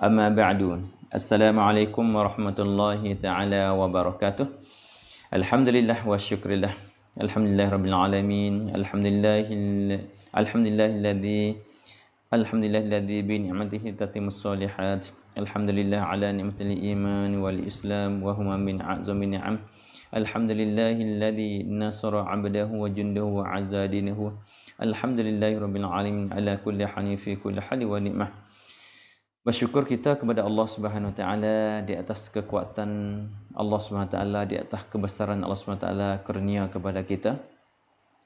أما بعد السلام عليكم ورحمة الله تعالى وبركاته. الحمد لله والشكر لله الحمد لله رب العالمين. الحمد لله الحمد لله الذي الحمد لله الذي بنعمته تتم الصالحات. الحمد لله على نعمة الإيمان والإسلام وهما من أعظم النعم الحمد لله الذي نصر عبده وجنده وعز دينه الحمد لله رب العالمين على كل حال في كل حال ونعمة. Bersyukur kita kepada Allah Subhanahu Taala di atas kekuatan Allah Subhanahu Taala di atas kebesaran Allah Subhanahu Taala kurnia kepada kita.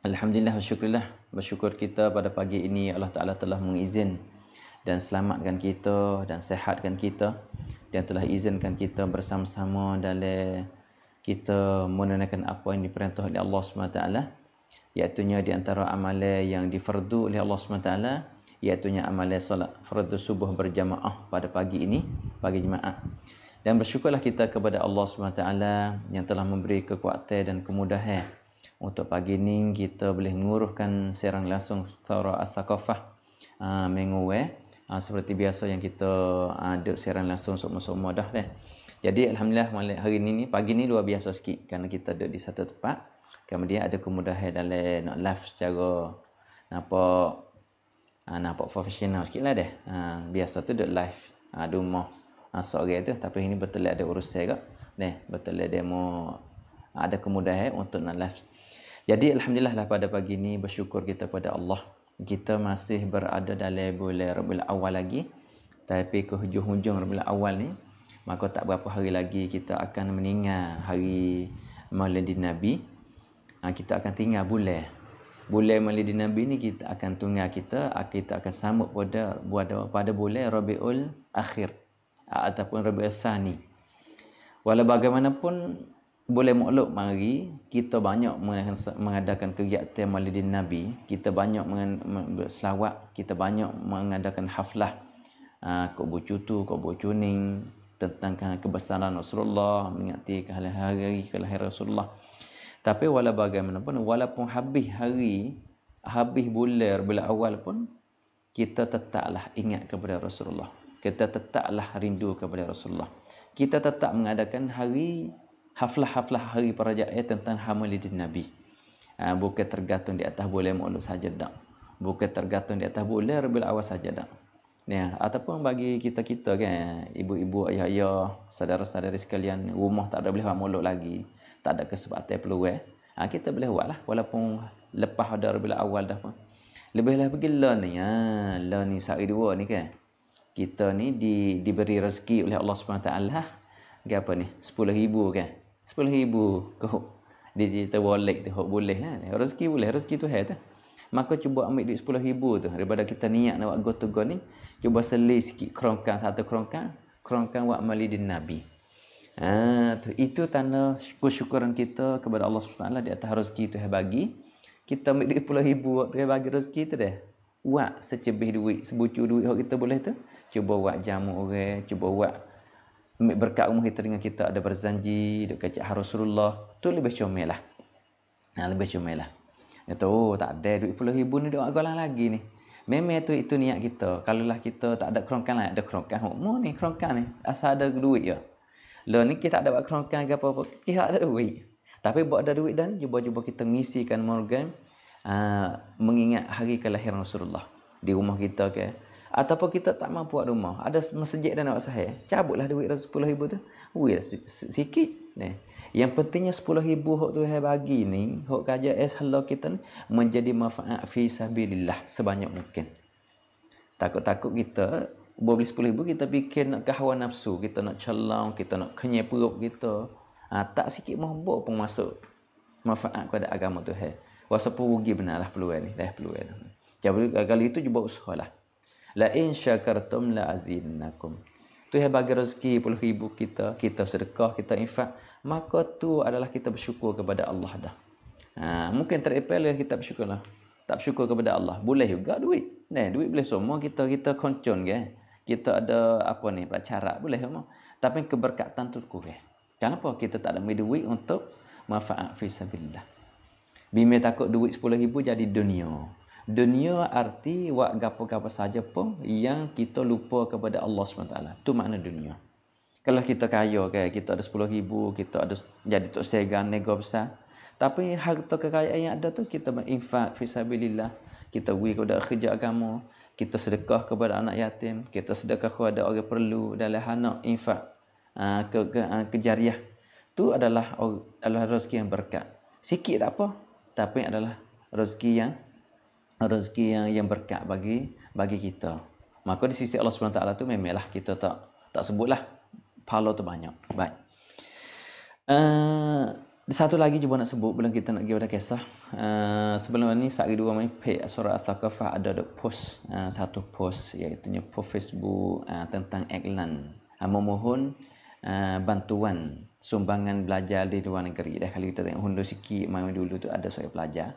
Alhamdulillah syukurlah bersyukur kita pada pagi ini Allah Taala telah mengizin dan selamatkan kita dan sehatkan kita dan telah izinkan kita bersama-sama dalam kita menunaikan apa yang diperintah oleh Allah SWT iaitu di antara amalan yang difardu oleh Allah SWT iaitu amalan solat fardu subuh berjamaah pada pagi ini pagi Jumaat dan bersyukurlah kita kepada Allah SWT yang telah memberi kekuatan dan kemudahan untuk pagi ini kita boleh menguruhkan serang langsung Thara Al-Thaqafah uh, minggu uh, seperti biasa yang kita ada uh, siaran langsung semua-semua dah deh. Jadi alhamdulillah hari ini ni pagi ni luar biasa sikit kerana kita ada di satu tempat. Kemudian ada kemudahan dalam nak live secara nampak uh, nampak profesional sikit lah deh. Uh, biasa tu duduk live. Uh, di rumah. Uh, sore tu. Tapi ini betul ada urusan juga. Deh, betul ada demo. Ada kemudahan untuk nak live. Jadi alhamdulillah lah pada pagi ni bersyukur kita pada Allah. Kita masih berada dalam bulan Rabiul Awal lagi. Tapi ke hujung-hujung Rabiul Awal ni maka tak berapa hari lagi kita akan meninggal hari Maulidin Nabi. Ha, kita akan tinggal bulan bulan Maulidin Nabi ni kita akan tunggal kita kita akan sambut pada pada pada bulan Rabiul Akhir ataupun Rabiul Thani. Walau bagaimanapun boleh maklum mari kita banyak mengadakan kegiatan Maulidin Nabi. Kita banyak berselawat kita banyak mengadakan haflah uh, kok bucutu kok bucuning tentang kebesaran Rasulullah mengingati hari kelahiran Rasulullah tapi walau bagaimanapun walaupun habis hari habis bulan bulan awal pun kita tetaplah ingat kepada Rasulullah kita tetaplah rindu kepada Rasulullah kita tetap mengadakan hari haflah-haflah hari perayaan tentang Hamilidin Nabi. Ha, bukan tergantung di atas boleh maulud saja tak. Bukan tergantung di atas boleh Rabiul Awal saja tak. Ya, ataupun bagi kita-kita kan, ibu-ibu, ayah-ayah, saudara-saudari sekalian, rumah tak ada boleh maulud lagi. Tak ada kesempatan peluang. Ha, kita boleh buat lah. Walaupun lepas ada Rabiul Awal dah pun. Lebihlah pergi learn ni. Ha, learn ni sehari dua ni kan. Kita ni di, diberi rezeki oleh Allah SWT. Apa ni? Sepuluh ribu kan sepuluh ribu kau di digital wallet tu boleh kan rezeki boleh rezeki tu hai tu maka cuba ambil duit sepuluh ribu tu daripada kita niat nak buat go to go ni cuba seli sikit kerongkan satu kerongkan kerongkan buat malidin nabi ha, tu, itu tanda kesyukuran kita kepada Allah SWT di atas rezeki tu hai bagi. Kita ambil duit sepuluh ribu waktu hai bagi rezeki tu dah buat secebih duit sebucu duit hok kita boleh tu. Cuba buat jamu orang cuba buat ambil berkat umur kita dengan kita. Ada berzanji dekat kacak Rasulullah. Tu lebih comel lah. Nah, lebih comel lah. Kata oh tak ada duit puluh ribu ni doa golang lagi ni. Memang tu itu niat kita. Kalau lah kita tak ada kerongkan lah ada kerongkan. Mau ni kerongkan ni. Asal ada duit ya lo ni kita tak ada buat kerongkan ke apa-apa. Kita tak ada duit. Tapi buat ada duit dan cuba-cuba kita mengisikan Morgan uh, mengingat hari kelahiran Rasulullah di rumah kita ke. Ataupun kita tak mampu buat rumah. Ada masjid dan nak sahih. Cabutlah duit sepuluh ribu tu. Wih sikit ni. Yang pentingnya sepuluh ribu hok tu hai bagi ni hok kaja es halau kita ni menjadi manfaat fi sabilillah sebanyak mungkin. Takut-takut kita boleh sepuluh ribu kita fikir nak hawa nafsu kita nak celang kita nak kenyai perut kita ha, tak sikit mahbub pun masuk manfaat kepada agama tu hai walaupun rugi benarlah peluang ni dah peluang jadi kali itu cuba usaha lah La in syakartum la azinnakum. Tu yang bagi rezeki puluh ribu kita, kita sedekah, kita infak, maka tu adalah kita bersyukur kepada Allah dah. Ha, mungkin terepel kita bersyukur lah. Tak bersyukur kepada Allah. Boleh juga duit. Nah, duit boleh semua kita kita koncon ke. Kita ada apa ni, cara boleh semua. Tapi keberkatan tu kurang. Kenapa kita tak ada duit untuk manfaat fi sabilillah? Bimi takut duit 10 ribu jadi dunia. Dunia arti wak gapo-gapo saja pun yang kita lupa kepada Allah SWT. Itu makna dunia. Kalau kita kaya, kayak kita ada 10 ribu, kita ada jadi tok segan, nego besar. Tapi harta kekayaan yang ada tu kita berinfak fisabilillah. Kita beri kepada kerja agama. Kita sedekah kepada anak yatim. Kita sedekah kepada orang perlu dalam anak infak uh, ke, ke, uh, kejariah. Itu adalah, adalah rezeki yang berkat. Sikit tak apa. Tapi adalah rezeki yang rezeki yang yang berkat bagi bagi kita. Maka di sisi Allah SWT tu memanglah kita tak tak sebutlah pahala tu banyak. Baik. Uh, satu lagi cuba nak sebut belum kita nak pergi pada kisah. Uh, sebelum ni saat kedua main page surah Al-Thaqafah ada ada post uh, satu post iaitu post Facebook uh, tentang iklan. Uh, memohon uh, bantuan sumbangan belajar di luar negeri. Dah kalau kita tengok hundur sikit main dulu tu ada saya pelajar.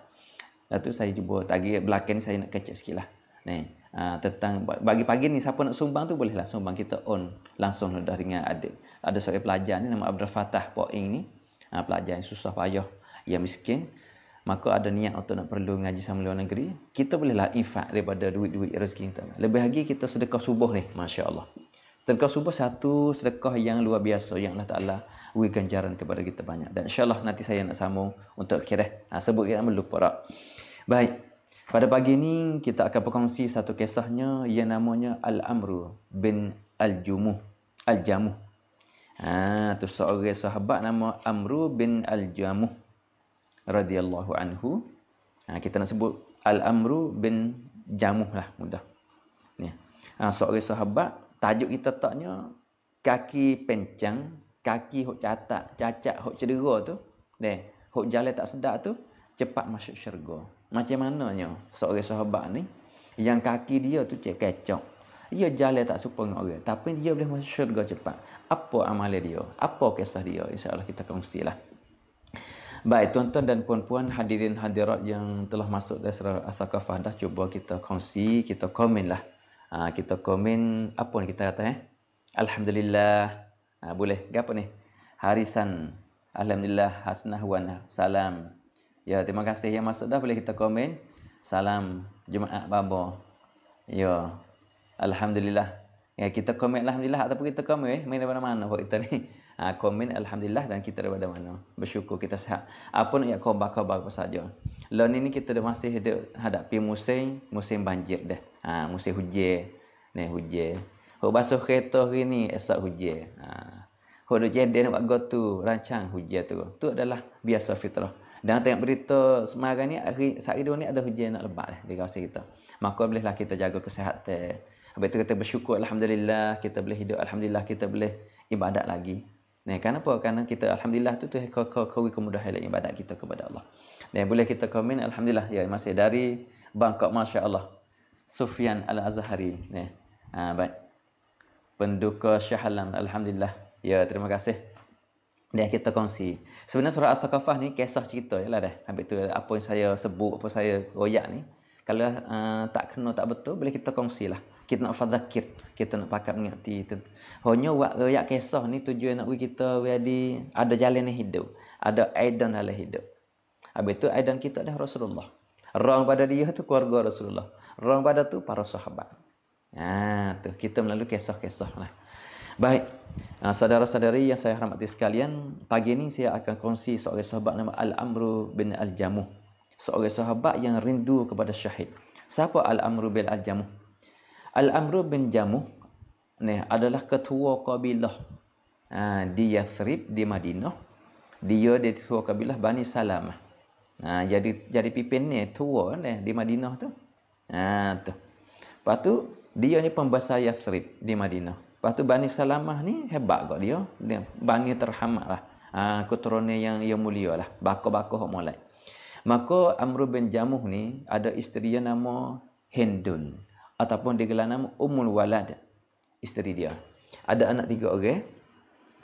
Lepas tu saya cuba tadi belakang ni saya nak kecek sikit lah. Ni, uh, tentang bagi pagi ni siapa nak sumbang tu bolehlah sumbang kita on langsung dah dengan adik. Ada seorang pelajar ni nama Abdul Fatah Poing ni. Uh, pelajar yang susah payah, yang miskin. Maka ada niat untuk nak perlu ngaji sama luar negeri. Kita bolehlah infak daripada duit-duit rezeki kita. Lebih lagi kita sedekah subuh ni. Masya Allah. Sedekah subuh satu sedekah yang luar biasa yang Allah Ta'ala beri ganjaran kepada kita banyak. Dan insyaAllah nanti saya nak sambung untuk kira. Ha, sebut kita lupa tak. Baik. Pada pagi ini kita akan berkongsi satu kisahnya yang namanya Al-Amru bin Al-Jumuh. Al-Jamuh. Ha, tu seorang sahabat nama Amru bin Al-Jamuh. radhiyallahu anhu. Ha, kita nak sebut Al-Amru bin Jamuh lah mudah. Ni. Ha, seorang sahabat tajuk kita taknya kaki pencang kaki hok catat, cacat hok cedera tu, deh, hok jalan tak sedap tu, cepat masuk syurga. Macam mananya seorang sahabat ni, yang kaki dia tu cek kecok. Dia jalan tak suka dengan orang, tapi dia boleh masuk syurga cepat. Apa amalan dia? Apa kisah dia? InsyaAllah kita kongsilah. Baik, tuan-tuan dan puan-puan hadirin hadirat yang telah masuk dari surah Al-Thaqafah dah cuba kita kongsi, kita komen lah. Ha, kita komen apa ni kita kata eh? Alhamdulillah. Ha, boleh. Apa ni? Harisan. Alhamdulillah. Hasnah wan salam. Ya, terima kasih yang masuk dah. Boleh kita komen. Salam. Jumaat Babo. Ya. Alhamdulillah. Ya, kita komen Alhamdulillah ataupun kita komen eh. Main daripada mana buat kita ni. Ha, komen Alhamdulillah dan kita daripada mana. Bersyukur kita sehat. Apa nak ya khabar-khabar apa saja. Lalu ni kita dah masih hidup hadapi musim musim banjir dah. Ha, musim hujan. Ni hujan. Hok basuh kereta hari ni esok hujan. Ha. Hok duk jadi nak buat tu rancang hujan tu. Tu adalah biasa fitrah. Dan tengok berita semarang ni hari saat ni ada hujan nak lebat lah di kawasan kita. Maka bolehlah kita jaga kesihatan. Habis tu kita bersyukur alhamdulillah kita boleh hidup alhamdulillah kita boleh ibadat lagi. Nah, kenapa? Karena kita alhamdulillah tu tu kau kau kau kemudahan ibadat kita kepada Allah. Dan boleh kita komen alhamdulillah ya masih dari Bangkok masya-Allah. Sufyan Al-Azhari. Nah. Ha, baik penduka Syah Alam. Alhamdulillah. Ya, terima kasih. Dan kita kongsi. Sebenarnya surah Al-Thaqafah ni kisah cerita je lah dah. Habis tu apa yang saya sebut, apa saya royak ni. Kalau uh, tak kena, tak betul, boleh kita kongsi lah. Kita nak fadzakir. Kita nak pakat mengerti. Itu. Hanya buat royak kisah ni tujuan nak bagi kita jadi ada jalan yang hidup. Ada aidan dalam hidup. Habis tu aidan kita dah Rasulullah. Orang pada dia tu keluarga Rasulullah. Orang pada tu para sahabat. Ha, tu kita melalui kisah-kisah lah. Baik, uh, saudara-saudari yang saya hormati sekalian, pagi ini saya akan kongsi seorang sahabat nama Al-Amru bin Al-Jamuh. Seorang sahabat yang rindu kepada syahid. Siapa Al-Amru bin Al-Jamuh? Al-Amru bin Jamuh ni adalah ketua kabilah uh, di Yathrib di Madinah. Dia di ketua kabilah Bani Salamah. Ha, jadi jadi pimpin ni tua ni di Madinah tu. Ha, tu. Lepas tu dia ni pembesar Yathrib di Madinah. Lepas tu Bani Salamah ni hebat kok dia. dia Bani terhamat lah. Ha, keturunan yang yang mulia lah. Bakar-bakar mulai. Maka Amr bin Jamuh ni ada isteri yang nama Hindun. Ataupun digelar nama Ummul Walad. Isteri dia. Ada anak tiga orang.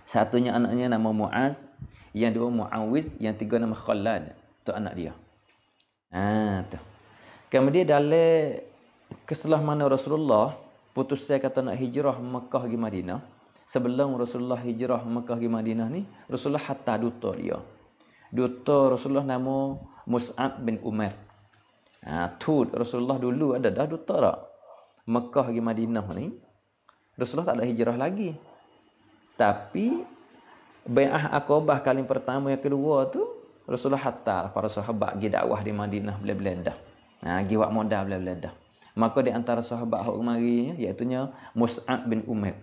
Satunya anaknya nama Muaz. Yang dua Muawiz. Yang tiga nama Khalad. Tu anak dia. Ha, tu. Kemudian dalam keselah mana Rasulullah putus saya kata nak hijrah Mekah ke Madinah sebelum Rasulullah hijrah Mekah ke Madinah ni Rasulullah hatta duta dia duta Rasulullah nama Mus'ab bin Umar Ha, tu Rasulullah dulu ada dah duta tak? Mekah pergi Madinah ni. Rasulullah tak ada hijrah lagi. Tapi Bai'ah Aqabah kali pertama yang kedua tu Rasulullah hantar para sahabat pergi dakwah di Madinah bela-bela dah. Ha, pergi buat modal bela-bela dah. Maka di antara sahabat hok kemari iaitu Mus'ab bin Umair.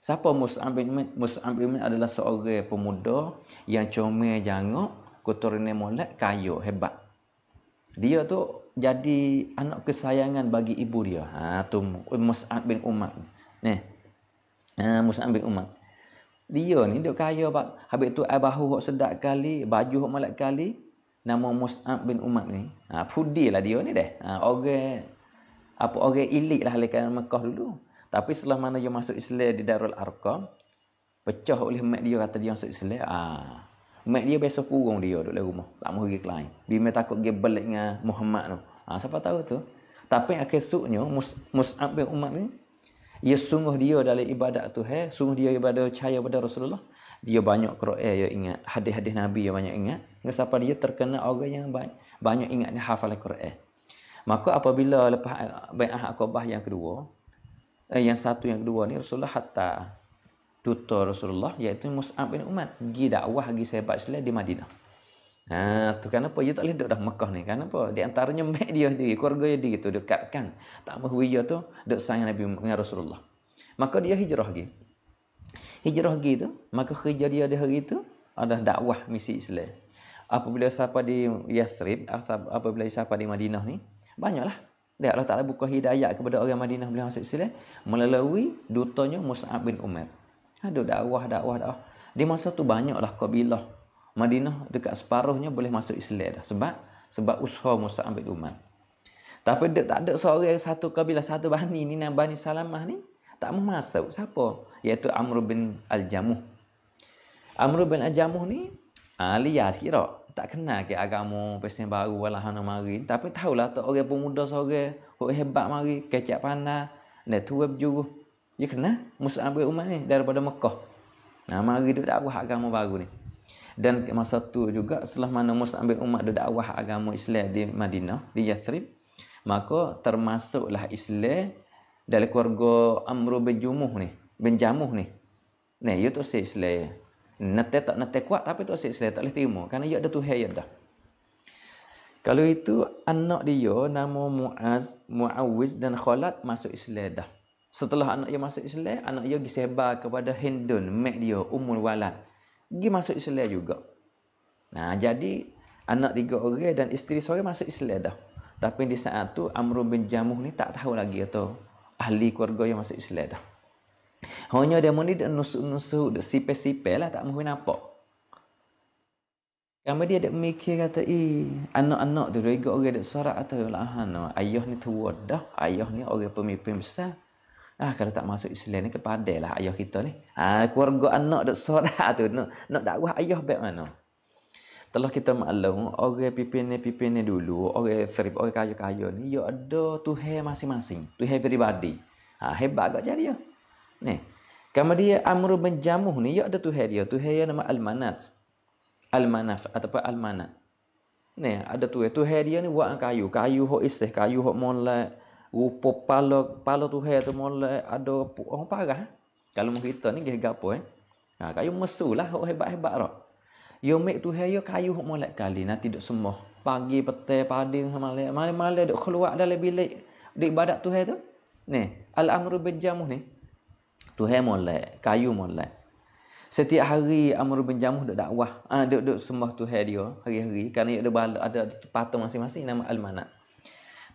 Siapa Mus'ab bin Umair? Mus'ab bin Umair adalah seorang pemuda yang comel jangok, keturunan molek, kaya, hebat. Dia tu jadi anak kesayangan bagi ibu dia. Ha tu Mus'ab bin Umar. Ni. Ha Mus'ab bin Umar. Dia ni dia kaya pak. Habis tu ai bahu hok sedap kali, baju hok molek kali. Nama Mus'ab bin Umar ni. Ha fudi lah dia ni deh. Ha orang apa orang elit lah lekan Mekah dulu. Tapi setelah mana dia masuk Islam di Darul Arqam, pecah oleh mak dia kata dia masuk Islam. Ah. Mak dia biasa kurung dia duduk dalam rumah. Tak mau pergi ke lain. Dia takut dia balik dengan Muhammad tu. Ah, siapa tahu tu. Tapi akhir suknya Mus'ab bin Umar ni ia sungguh dia dalam ibadat tu hai, sungguh dia ibadah percaya pada Rasulullah. Dia banyak Quran dia ingat, hadis-hadis Nabi dia banyak ingat. Sebab dia terkena orang yang banyak, banyak ingat ni hafal Quran. Maka apabila lepas bai'ah Aqabah yang kedua, eh, yang satu yang kedua ni Rasulullah hatta tutor Rasulullah iaitu Mus'ab bin Umar pergi dakwah pergi sebat Islam di Madinah. Ha, tu kenapa dia tak boleh duduk dah Mekah ni? Kenapa? Di antaranya mak dia sendiri, keluarga dia gitu, dekatkan. Tak mahu dia tu duduk sayang Nabi dengan Rasulullah. Maka dia hijrah lagi. Hijrah lagi tu, maka hijrah dia di hari itu ada dakwah misi Islam. Apabila siapa di Yathrib, apabila siapa di Madinah ni, banyaklah. Dia Allah Ta'ala buka hidayah kepada orang Madinah boleh masuk Islam melalui dutanya Mus'ab bin Umar. Ada dakwah, dakwah, dakwah. Di masa tu banyaklah kabilah Madinah dekat separuhnya boleh masuk Islam dah. Sebab sebab usaha Musa ambil Umar. Tapi dia tak ada seorang satu kabilah satu bani ni nama Bani Salamah ni tak mau masuk. Siapa? Iaitu Amr bin Al-Jamuh. Amr bin Al-Jamuh ni alias kira tak kenal ke agama pesen baru walah hana mari tapi tahulah tu orang pemuda seorang hok hebat mari kecap panah dan tu berjuru dia kenal Musa bin Umar ni daripada Mekah. Nah mari duk dakwah agama baru ni. Dan masa tu juga setelah mana Musa bin Umar ada dakwah agama Islam di Madinah, di Yathrib, maka termasuklah Islam dari keluarga Amr bin Jumuh ni, bin Jamuh ni. Nah, ia tu si Islam. Nete tak nete kuat tapi tu si Islam tak boleh terima kerana ia ada Tuhan ya dah. Kalau itu anak dia nama Muaz, Muawiz dan Khalad masuk Islam dah. Setelah anak dia masuk Islam, anak dia disebar kepada Hindun, mak dia Ummul Walad pergi masuk Islam juga. Nah, jadi anak tiga orang dan isteri seorang masuk Islam dah. Tapi di saat tu Amr bin Jamuh ni tak tahu lagi atau ahli keluarga yang masuk Islam dah. Hanya dia muni dia nusuk-nusuk, dia sipel-sipel lah tak mahu nampak. Kamu dia ada mikir kata, eh, anak-anak tu, dia orang ada sorak atau lah, ayah ni tua dah, ayah ni orang pemimpin besar. Ah kalau tak masuk Islam ni lah ayah kita ni. Ah keluarga anak dok sorak tu nak nak dakwah ayah baik mana. Telah kita maklum orang pipin-pipin ni dulu, orang serib, orang kaya-kaya ni dia ada tuhan masing-masing, tuhan peribadi. Ha hebat gak jadi ya. Ni. Kamu dia Amr bin Jamuh ni dia ada tuhan dia, tuhan dia nama Al-Manat. Al-Manaf ataupun Al-Manat. Ni ada tuhan, tuhan dia ni buat kayu, kayu hok isih, kayu hok molek rupa pala pala tu hai tu mula ada orang parah. Kalau mu kita ni gih gapo eh? Ha kayu mesulah hok hebat-hebat rak yo mek tu hai yo kayu hok molek kali nanti duk semua pagi petang padi malam malam-malam duk keluar dalam bilik di ibadat tu hai tu. Ni al amru bin jamuh ni tu hai molek kayu molek. Setiap hari Amr bin Jamuh duk dakwah. Ah duk duk sembah Tuhan dia hari-hari kerana dia ada ada patung masing-masing nama Al-Manat.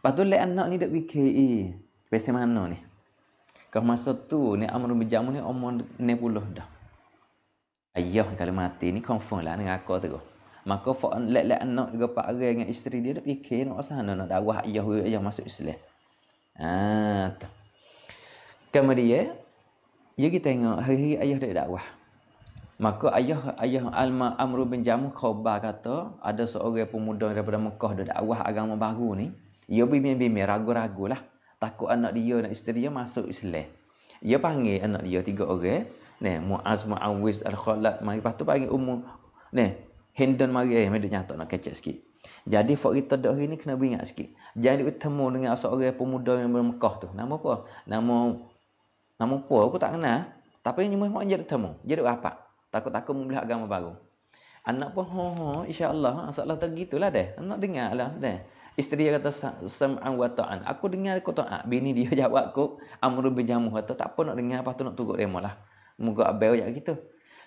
Lepas tu lek anak ni dak fikir, eh, pasal mana ni? Kau masa tu ni Amr bin Jamu ni umur 60 dah. Ayah kalau mati ni confirm lah dengan aku tu. Maka fak lek-lek anak juga pak are dengan isteri dia dak fikir nak sana nak dakwah ayah ayah masuk Islam. Ah, tu. Kemudian Ya kita tengok hari-hari ayah dia dakwah. Maka ayah ayah Alma Amr bin Jamu khabar kata ada seorang pemuda daripada Mekah dia dakwah agama baru ni. Ia bimbing-bimbing ragu-ragu lah. Takut anak dia dan isteri dia masuk Islam. Ia panggil anak dia tiga orang. Ni, Mu'az, Mu'awiz, Al-Khalad. Mari lepas tu panggil umum. Ni, Hendon mari eh medek nyata nak kecek sikit. Jadi fak kita dak hari ni kena beringat sikit. Jangan bertemu dengan seorang pemuda yang bermekah tu. Nama apa? Nama nama apa aku tak kenal. Tapi ni memang jadi temu. Jadi apa? Takut-takut membelah agama baru. Anak pun ho ho insya-Allah masalah tak gitulah deh. Anak dengar lah deh. Isteri dia kata sam'an wa ta'an. Aku dengar aku taat. Bini dia jawab aku amru bi jamuh kata tak apa nak dengar apa tu nak tunggu demo lah. Moga abel jak gitu.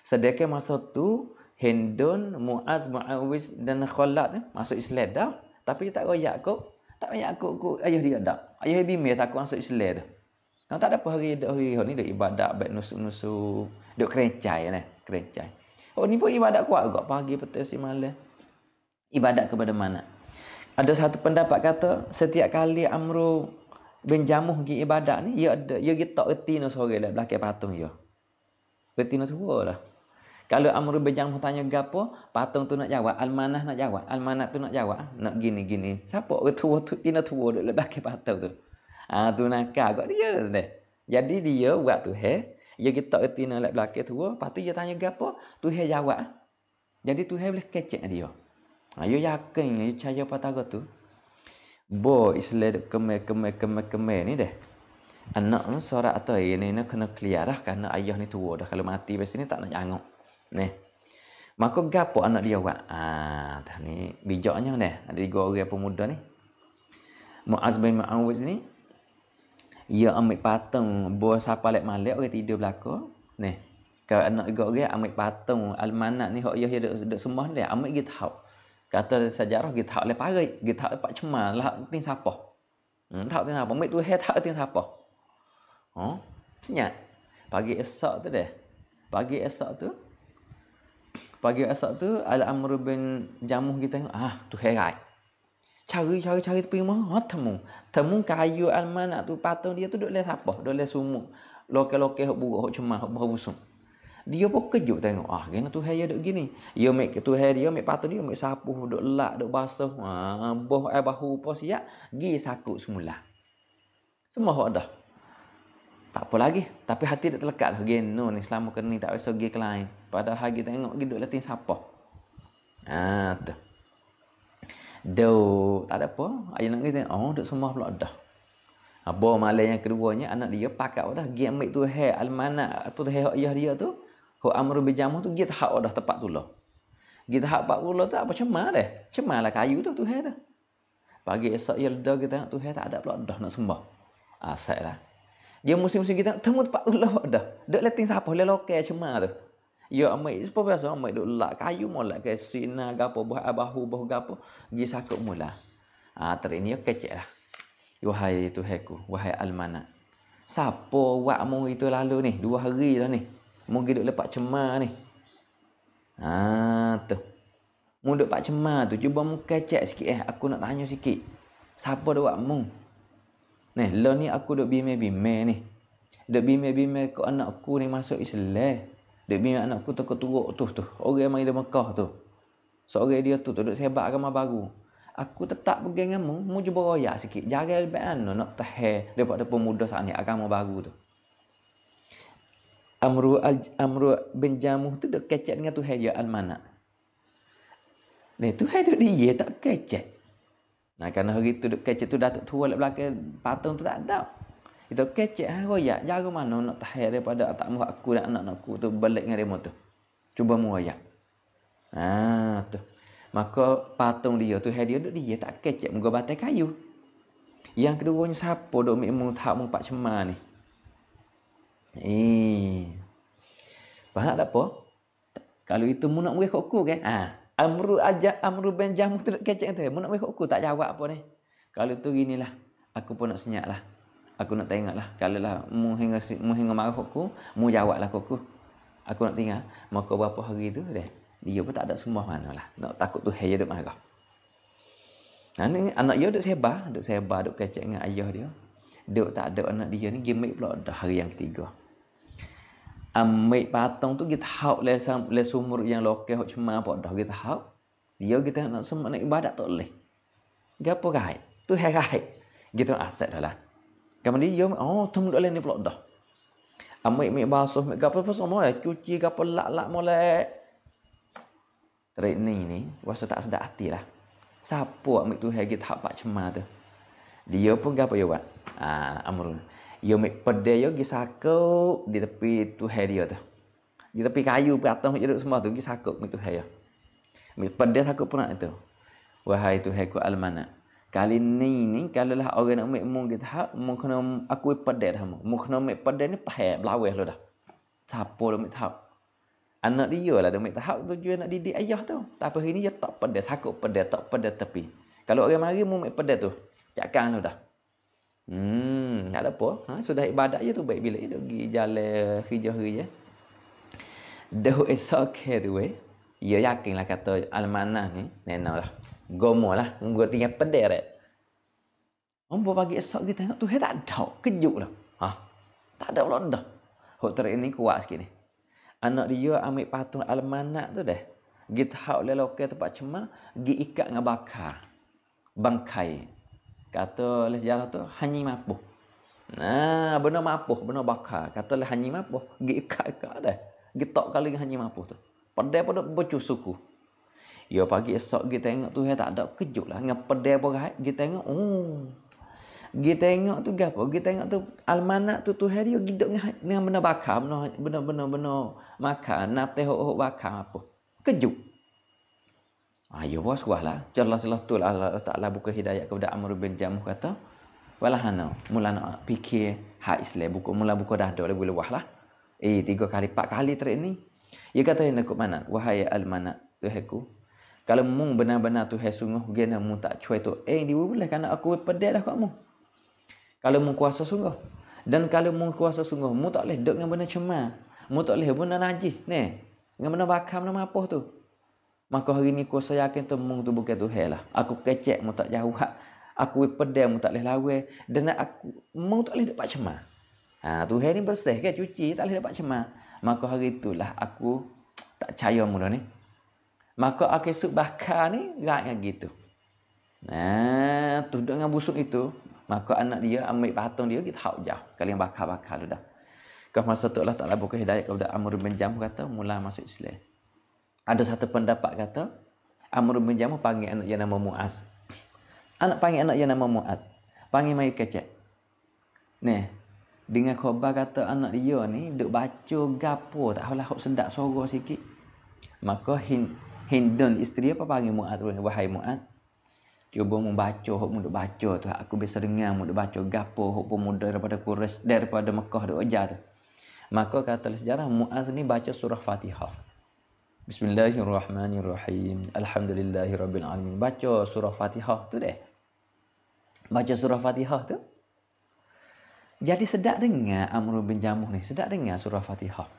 Sedekah masa tu Hindun, Muaz, Muawiz dan Khalad eh, masuk Islam dah. Tapi dia tak royak aku. Tak royak aku, aku ayah dia dah. Ayah bimi tak aku masuk Islam dah. Nah, tak ada apa hari hari ni dah ibadat baik nusuk-nusuk. Duk kerencai ni, kerencai. Oh ni pun ibadat kuat juga pagi petang si malam. Ibadat kepada mana? Ada satu pendapat kata setiap kali Amru bin Jamuh pergi ibadat ni, dia ada dia kita erti no sore dah belakang patung dia. Erti no lah. Kalau Amru bin Jamuh tanya gapo, patung tu nak jawab, almanah nak jawab, almanah tu nak jawab, nak gini gini. Siapa orang tua tu tina tua duk belakang patung tu? Ah tu nak kau dia dah. Jadi dia buat tu he, dia kita erti nak belakang tua, lepas tu dia tanya gapo, tu he jawab. Jadi tu he boleh kecek dia. Ayo yakin, ayo percaya pada tu. Bo Islam kemai kemai kemai kemai ni deh. Anak ni sorak atau ini ni kena clear dah kerana ayah ni tua dah. Kalau mati di sini tak nak janguk. Nih. Maka gapo anak dia buat? Ah, dah ni bijaknya ni. Ada tiga orang pemuda ni. Muaz bin Muawiz ni ia ambil patung bo siapa lek malik orang tidur belaka. Nih. Kalau anak tiga orang ambil patung almanak ni hok ayah dia sembah dia ambil gitu tahu kata sejarah kita tak boleh parit kita tak dapat cemar lah tin siapa. Hmm, tak tin siapa. Mai tu he tak tin siapa. Oh senyap. Pagi esok tu deh pagi esok tu pagi esok tu al amr bin jamuh kita tengok ah tu he right cari cari cari tu pergi mana? Temu. Temu kayu almanak tu patung dia tu duk le siapa? Duk le sumuk. Lokal-lokal hok buruk hok cemar hok busuk dia pun kejut tengok. Ah, kena tu hai duk gini. Dia make tu hai dia make patut dia make sapu duk lak duk basuh. Ha, boh air bahu apa siap, gi sakut semula. Semua hok dah. Tak apa lagi, tapi hati dia terlekat lah. Geno ni selama kena ni tak bisa pergi ke lain. Padahal hari tengok pergi duk latin siapa. Ha, tu. Do, tak ada apa. Ayah nak kata, oh, duk semua pula dah. Apa malam yang keduanya, anak dia pakat dah. Gi ambil tu hai almanak, apa tu hai ayah dia tu. Hu amru bi jamu tu git hak dah tepat tu lah. Git hak pak pula tu apa cemar deh. Cemar lah kayu tu tu dah. Pagi esok ya dah kita tu tak ada pula dah nak sembah. Asal lah. Dia musim-musim kita temu tepat lah dah. Dek leting siapa le lokal cemar tu. Ya amai sepo biasa amai duk lak kayu molak ke sina gapo buah abahu buah gapo gi sakut mula. Ah ter ini kecek lah. Wahai Tuhanku, wahai almana. Siapa buat mu itu lalu ni? Dua hari dah ni. Mungkin duk lepak cemar ni. Ha tu. Mu duk pak cemar tu cuba mu kecek sikit eh aku nak tanya sikit. Siapa dak buat mu? Ni, lo ni aku duk bime-bime ni. Duk bime-bime ko anak aku ni masuk Islam. Duk bime anak aku tu keturuk tu tu. Orang mai di Mekah tu. Seorang dia tu tu duk sebat agama baru. Aku tetap pergi dengan mu, mu cuba royak sikit. Jaga lebih anu nak tahan daripada pemuda saat ni agama baru tu. Amru al Amru bin Jamuh tu dak kecek dengan Tuhan ya al mana. Ni Tuhan tu dia tak kecek. Nah kerana hari tu duk kecek tu datuk tua lek belakang patung tu tak ada. Itu kecek ha royak jaga mana nak tahan daripada tak mahu aku dan anak-anakku tu balik dengan demo tu. Cuba mu royak. Ha tu. Maka patung dia tu dia duk dia tak kecek muka batai kayu. Yang keduanya siapa duk mu tak mu pak cemar ni? Eh. Faham tak apa? Kalau itu mu nak mengikut aku kan? Ha. Amru aja Amru bin Jamu tu kecek tu. Mu nak mengikut aku tak jawab apa ni. Kalau tu ginilah. Aku pun nak senyap lah. Aku nak tengok lah. Kalau lah mu hingga, mu hingga marah aku, mu jawab lah aku. Aku nak tinggal. Maka berapa hari tu deh. Dia pun tak ada semua mana lah. Nak takut tu hai duk marah. Nah, ni anak dia duk sebar, duk sebar, duk kecek dengan ayah dia. Duk tak ada anak dia ni gimmick pula dah hari yang ketiga ambil patung tu kita hak le le sumur yang lokal hok cuma apa dah kita hak dia kita nak semua nak ibadat tak boleh gapo gai tu hai gai gitu aset dah lah kemudian dia oh tum dak ni pula dah ambil mi basuh mi gapo semua ya cuci gapo lak lak molek training ni rasa tak sedap hati lah. Siapa ambil tu hari tahap pak cema tu? Dia pun gapo ya buat? Ah, amrun. Yo ambil pedai yo gi sakuk di tepi tu hari tu. Di tepi kayu beratung je semua tu gi sakuk ambil tu hari. Ambil pedai sakuk pun tu. Wahai tu hai ku almana. Kali ni ni kalau lah orang nak ambil mung kita hak mung kena aku pedai dah mung. Mung kena ambil pedai ni pahak belaweh lu dah. Siapa lu ambil tahap? Anak dia lah dia ambil tahap tujuan nak didik ayah tu. Tapi hari ni dia tak pedai sakuk pedai tak pedai tepi. Kalau orang mari mung ambil pedai tu. Cakkan lu dah. Hmm, tak ada apa. Ha, sudah ibadat je tu baik bila dia pergi jalan hijau-hijau. Dah esok ke tu eh. Ya yakinlah kata almanah ni nenek lah. Gomo lah. Gua tinggal pedai rek. Ombo pagi esok kita tengok tu tak ada. Kejut lah. Ha. Tak ada pula dah. Hok ter ini kuat sikit ni. Anak dia ambil patung almanak tu dah. Kita hak oleh lokal tempat cemar. Gi ikat dengan bakar. Bangkai. Kata oleh sejarah tu. Hanyi mapuh. Nah, benar mapuh. Benar bakar. Kata oleh hanyi mapuh. Ikat-ikat dah. Gi tok kali hanyi mapuh tu. Pedai pada bocor suku. Ya pagi esok kita tengok tu tak ada kejut lah. Dengan pedai berat kita tengok. Oh. Kita tengok tu gapo? Kita tengok tu almanak tu tu hari gidak dengan dengan benda bakar, benda benda benda makan, nate hok hok bakar apa. Kejut. Lah. Jelas jelas tu lah Allah Ta'ala buka hidayah kepada Amr bin Jamuh kata. Walahana. Mula nak fikir hak Islam. Buka, mula buka dah ada lebih luah lah. Eh, tiga kali, empat kali terik ni. Ia kata yang nak mana? Wahai al-mana. Tuhanku. Kalau mung benar-benar tu hai sungguh gena mung tak cuai tu. Eh dia boleh kerana aku pedai dah kat mung. Kalau mung kuasa sungguh. Dan kalau mung kuasa sungguh, mung tak boleh duduk dengan benda cemar. Mung tak boleh benda najis. Ni. Dengan benda bakar, benda mapuh tu. Maka hari ni kuasa yakin tu mung tu bukan tu lah. Aku kecek mung tak jauh. Aku pedai mung tak boleh lawe. Dan aku, mung tak boleh dapat cemar. Ha, tu ni bersih ke cuci, tak boleh dapat cemar. Maka hari itulah aku tak percaya mula ni. Maka akhir sub bakar ni rat gitu. Nah, tu dengan busuk itu, maka anak dia ambil patung dia kita hak jauh. Kali yang bakar-bakar dah. Kau masa tu Allah Ta'ala buka hidayah kepada Amr bin Jam kata, mula masuk Islam. Ada satu pendapat kata, Amr bin Jam panggil anak yang nama Muaz. Anak panggil anak yang nama Muaz. Panggil mai kecek. Nih, dengan khabar kata anak dia ni duk baca gapo tak halah hok sedak suara sikit. Maka hin Hindun isteri apa panggil Mu'ad wahai Mu'ad cuba membaca hok mu baca tu aku biasa dengar mu baca gapo hok pemuda daripada Quraisy daripada Mekah duk ajar tu maka kata sejarah Mu'az ni baca surah Fatihah Bismillahirrahmanirrahim Alhamdulillahirabbil alamin baca surah Fatihah tu deh baca surah Fatihah tu jadi sedap dengar Amr bin Jamuh ni sedap dengar surah Fatihah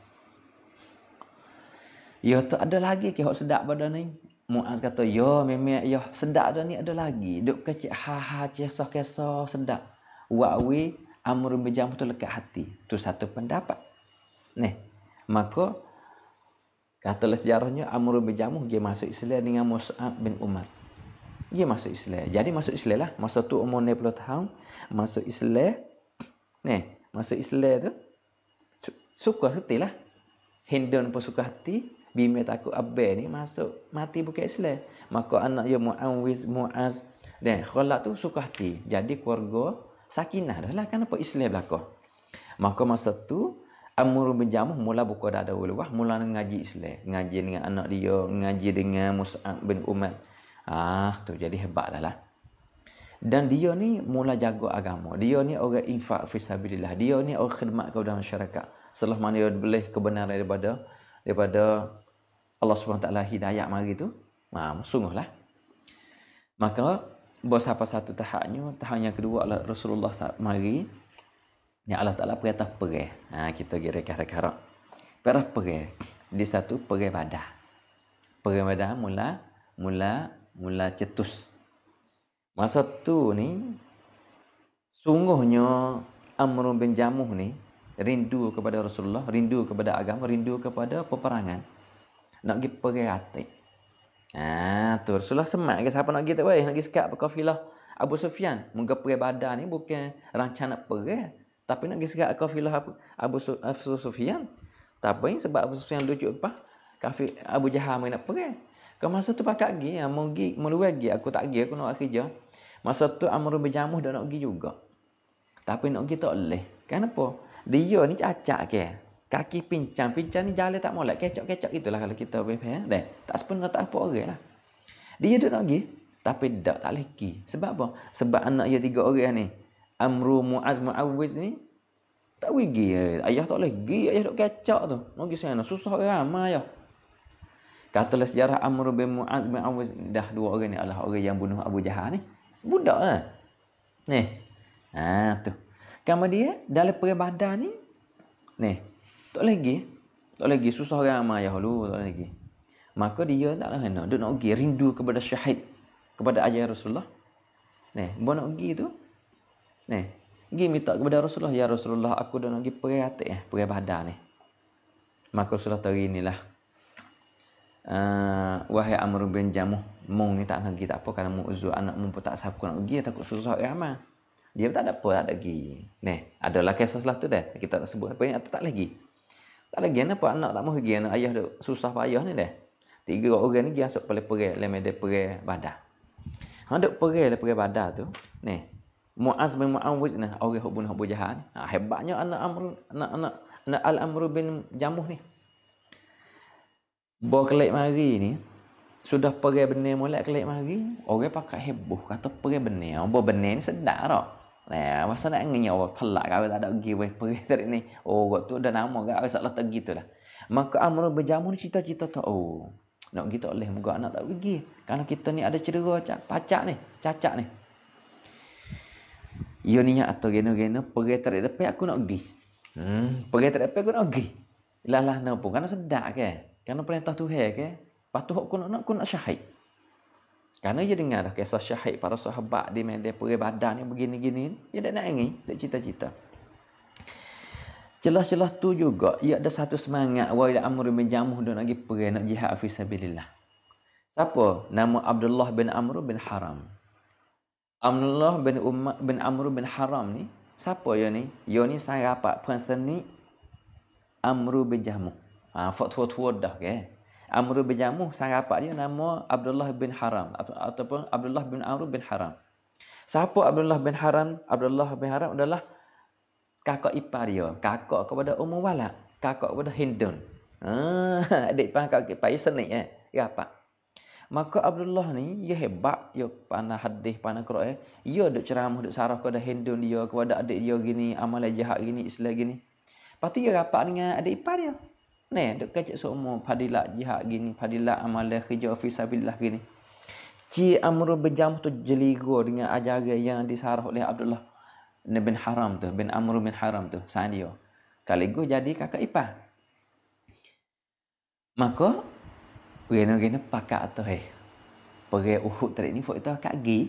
Ya tu ada lagi ke hok sedap pada ni. Muaz kata, "Ya, memang ya sedap dah ni ada lagi. Duk kecik ha ha kisah kisah sedap. Wawi amr bijam tu lekat hati." Tu satu pendapat. Nih, maka katalah sejarahnya amr bijam dia masuk Islam dengan Mus'ab bin Umar. Dia masuk Islam. Jadi masuk Islam lah. Masa tu umur 60 tahun. Masuk Islam. Nih, masuk Islam tu. Suka hati lah. Hindun pun suka hati. Bima takut Abel ni masuk mati bukan Islam. Maka anak dia Muawiz Muaz dan Khalid tu suka hati. Jadi keluarga sakinah dah lah kenapa Islam belaka. Maka masa tu Amr bin Jamuh mula buka dada ulwah, mula ngaji Islam. Ngaji dengan anak dia, ngaji dengan Mus'ab bin Umar. Ah, tu jadi hebat dah lah. Dan dia ni mula jaga agama. Dia ni orang infak fi sabilillah. Dia ni orang khidmat kepada masyarakat. Setelah mana dia boleh kebenaran daripada daripada Allah SWT hidayah mari tu ha, sungguhlah maka bos apa satu tahapnya tahap yang kedua adalah Rasulullah mari yang Allah Ta'ala perintah perih ha, kita kira kira-kira perah perih di satu perih badah perih badah mula mula mula cetus masa tu ni sungguhnya Amr bin Jamuh ni rindu kepada Rasulullah rindu kepada agama rindu kepada peperangan nak pergi pergi hati. Ha, tu Rasulullah semak ke siapa nak pergi tak boleh. Nak pergi sekat kafilah Abu Sufyan. Mungkin pergi badan ni bukan rancang nak pergi. Tapi nak sekat kafilah Abu, Abu, Abu Sufyan. Tapi sebab Abu Sufyan lucu apa? Kafir Abu Jahal main nak pergi. Kau masa tu pakat gi, ya, mau gi, mau gi, aku tak gi, aku nak kerja. Masa tu Amr Jamuh dah nak gi juga. Tapi nak gi tak boleh. Kenapa? Dia ni cacat ke? Kaki pincang, pincang ni jalan tak molek, kecok-kecok itulah kalau kita bebek. Dah, tak sepenuh tak apa orang lah. Dia tu nak gi, tapi tak tak lagi. Sebab apa? Sebab anak dia tiga orang ni. Amru Muaz Muawiz ni tak pergi. Ayah tak boleh pergi. Ayah tak kecak tu. Nak pergi sana. Susah ramai ayah. Katalah sejarah Amr bin Muaz bin Awiz. Dah dua orang ni adalah orang yang bunuh Abu Jahal ni. Budak lah. Ni. Ha tu. Kemudian dalam peribadatan ni. Ni. Tak lagi. Tak lagi. Susah ramai ayah dulu. Tak lagi. Maka dia tak kena. Dia nak pergi rindu kepada syahid. Kepada ayah Rasulullah. Ni. Buat nak pergi tu. Ni. Pergi minta kepada Rasulullah. Ya Rasulullah, aku dah nak pergi pergi atik ya, pergi badan ni. Maka Rasulullah teri inilah. Uh, wahai Amr bin Jamuh, mung ni tak nak pergi tak apa kerana mu uzur anak mu pun tak siapa nak pergi takut susah ya amal. Dia tak ada apa tak ada pergi. Ni, ada lah kisah selah tu dah. Kita tak sebut apa ni atau tak lagi. Tak lagi apa anak tak mau pergi anak ayah dia susah payah ni dah. Tiga orang ni dia masuk pergi pergi lemede pergi badan. Hendak pergi le pergi badan tu. Ni, Muaz bin Muawiz nah orang yang bunuh Abu Jahal. Ha, hebatnya anak Amr anak anak anak Al Amr bin Jamuh ni. Bawa kelek mari ni sudah pergi benih mulai kelek mari orang pakai heboh kata pergi benih bawa benih ni sedap tak Nah, masa nak ngenya awak pelak kau tak ada pergi weh pergi dari ni. Oh, kau tu dah nama kau salah tak gitu lah. Maka Amr bin Jamuh ni cita-cita tu. Oh, nak kita oleh muka anak tak pergi. Karena kita ni ada cedera pacak ni, cacat ni. Ia niat atau gena-gena pergi tarik depan aku nak pergi. Hmm, pergi tarik depan aku nak pergi. Lah lah nak pun karena sedap ke? Karena perintah Tuhan ke? Patuh aku nak nak aku nak syahid. Karena dia dengar dah kisah syahid para sahabat di media pergi badan yang begini-gini, dia tak nak ingin, dia cita-cita. Celah-celah tu juga, ia ada satu semangat wahai Amr bin Jamuh dan lagi pergi nak jihad fi sabilillah. Siapa? Nama Abdullah bin Amr bin Haram. Abdullah bin Umar bin Amr bin Haram ni siapa ya ni? Yo ni saya rapat persen ni Amr bin Jamuh. Ha fatwa tua dah ke. Amr bin Jamuh saya rapat dia nama Abdullah bin Haram ataupun Abdullah bin Amr bin Haram. Siapa Abdullah bin Haram? Abdullah bin Haram adalah kakak ipar dia, kakak kepada Ummu Walad, kakak kepada Hindun. Ha, adik ipar kakak ipar, ia senik eh. Ya, Pak. Maka Abdullah ni, ia hebat, ia pandai hadis, pandai Quran. Ia duk ceramah, duk sarah kepada Hindun dia, kepada adik dia gini, amalan jahat gini, Islam gini. Lepas tu ia rapat dengan adik ipar dia. Ni, duk kacik semua padilat jihad gini, padilat amalan kerja fisabillah gini. Ci Amr berjam tu jeligo dengan ajaran yang disarah oleh Abdullah bin Haram tu, bin Amr bin Haram tu, saat dia. Kali jadi kakak ipar. Maka Gena-gena pakat atau eh. Pergi Uhud tadi ni fok itu akak gi.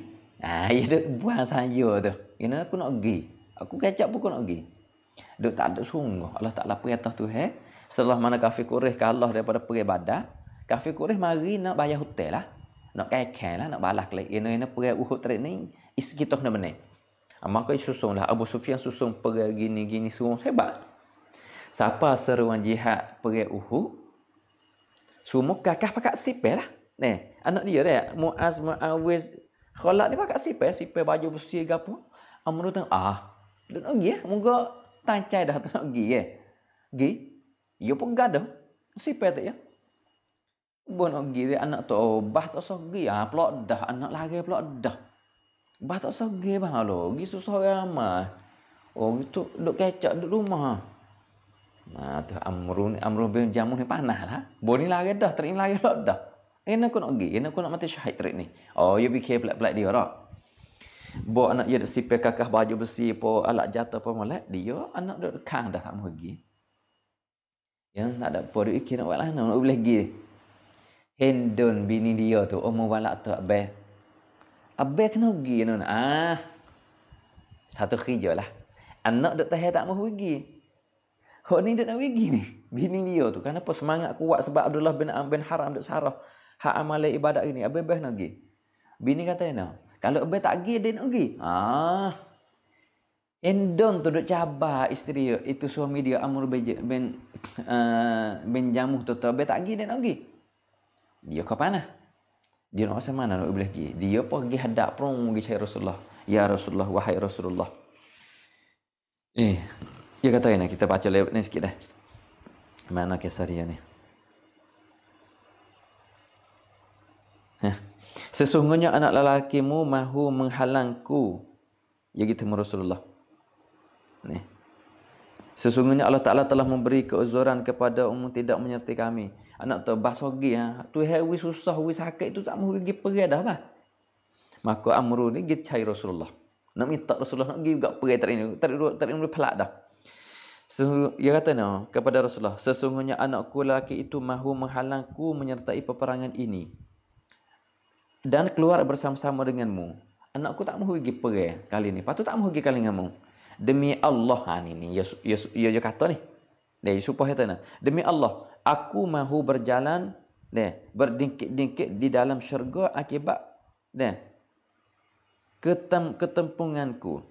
Ha, ya duk buang saya tu. Gena aku nak gi. Aku kecap pun aku nak gi. Duk tak ada sungguh. Allah Ta'ala perintah tu he. Setelah mana kafir Quraish kalah daripada pergi badar. Kafir Quraish mari nak bayar hotel lah. Nak kekeh lah. Nak balas lagi. Gena-gena pergi Uhud tadi ni. Isi kita kena benar. Ha, maka susung lah. Abu Sufyan susung pergi gini-gini. Semua hebat. Siapa seruan jihad pergi Uhud. Semua kakak pakai sipel lah. Ni, anak dia dah. Muaz, Muawiz. Khalak ni pakai sipel. Sipel baju besi ke apa. Amru tengok, ah. Dia nak pergi ya. Moga tancai dah tu nak pergi ya. Pergi. Ya pun gaduh. Sipel tak ya. Buat nak pergi dia anak tu. Oh, bah tak usah pergi. Ah, pelak dah. Anak lagi pelak dah. Bah tak usah pergi bang. Lo, pergi susah ramai. Oh, itu duduk kecak duduk rumah. Tu Amrun Amrun bin Jamuh ni panah lah. Boni lagi dah, terik lagi lah dah. Ini aku nak pergi, ini aku nak mati syahid terik ni. Oh, you fikir pelak-pelak dia tak? Bawa anak dia sipir kakak baju besi po alat jatuh po molek dia anak dia kang dah tak mau pergi. Yang tak ada apa dia nak buat lah nak boleh pergi. Hendon bini dia tu umur walak tu abe. Abe kena pergi. Ah. Satu kerja lah. Anak tahan tak mau pergi. Hak ni dia nak pergi ni. Bini dia tu. Kenapa semangat kuat sebab Abdullah bin bin Haram duk sarah. Hak amalan ibadat ini. Abang beh nak pergi. Bini kata nak. Kalau abang tak pergi, dia nak pergi. Ah. Endon tu duk cabar isteri. Itu suami dia Amr bin, bin, uh, bin Jamuh tu. Abang tak pergi, dia nak pergi. Dia kau panah. Dia nak asal mana nak boleh pergi? Dia pergi hadap perung pergi cari Rasulullah. Ya Rasulullah, wahai Rasulullah. Eh, dia kata ni kita baca lewat ni sikit dah. Mana kisah dia ni? Sesungguhnya anak lelakimu mahu menghalangku. Ya gitu Rasulullah. Nih. Sesungguhnya Allah Ta'ala telah memberi keuzuran kepada umum tidak menyertai kami. Anak tu basogi ha. Tu hewi susah, hewi sakit tu tak mahu pergi pergi dah bah. Maka Amru ni pergi cari Rasulullah. Nak minta Rasulullah nak pergi juga pergi tak ini. Tak ini pelak dah. Dia kata no, kepada Rasulullah, sesungguhnya anakku lelaki itu mahu menghalangku menyertai peperangan ini. Dan keluar bersama-sama denganmu. Anakku tak mahu pergi pergi kali ini. Patut tak mahu pergi kali denganmu demi Allah ha ni ni ya ya, ya kata ni dia supaya kata demi Allah aku mahu berjalan deh berdingkit-dingkit di dalam syurga akibat deh ketem ketempunganku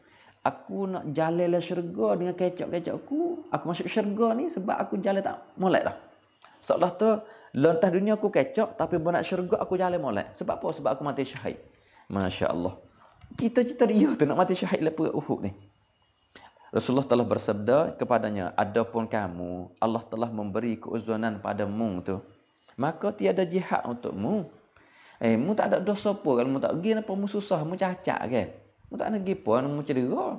aku nak jalan lah syurga dengan kecok-kecok aku aku masuk syurga ni sebab aku jalan tak molek dah. Seolah tu lontas dunia aku kecok tapi nak syurga aku jalan molek. Sebab apa? Sebab aku mati syahid. masya-Allah. Cita-cita dia tu nak mati syahid lepas Uhud ni. Rasulullah telah bersabda kepadanya, adapun kamu, Allah telah memberi keuzunan padamu tu. Maka tiada jihad untukmu. Eh, mu tak ada dosa pun. Kalau mu tak pergi apa mu susah, mu cacat ke? Tak pergi pun, cedera.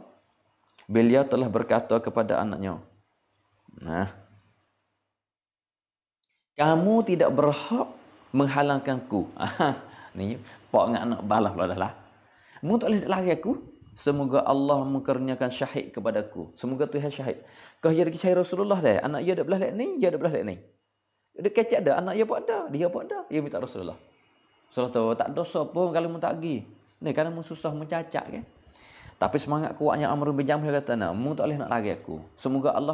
Beliau telah berkata kepada anaknya, Nah, kamu tidak berhak menghalangkanku. Ni, pak dengan anak balas pula dah lah. Mu tak boleh lari aku. Semoga Allah mengkurniakan syahid kepadaku. Semoga Tuhan syahid. Kau pergi cari Rasulullah dah. Anak dia ada belah lek ni, dia ada belah lek ni. Dia kecek ada, anak dia pun ada, dia pun ada. Dia minta Rasulullah. Rasulullah tahu, tak dosa pun kalau mu tak pergi. Ni kerana mu susah mencacat kan. Tapi semangat kuatnya Amr bin Jam dia kata, nak, mu tak boleh nak lari aku. Semoga Allah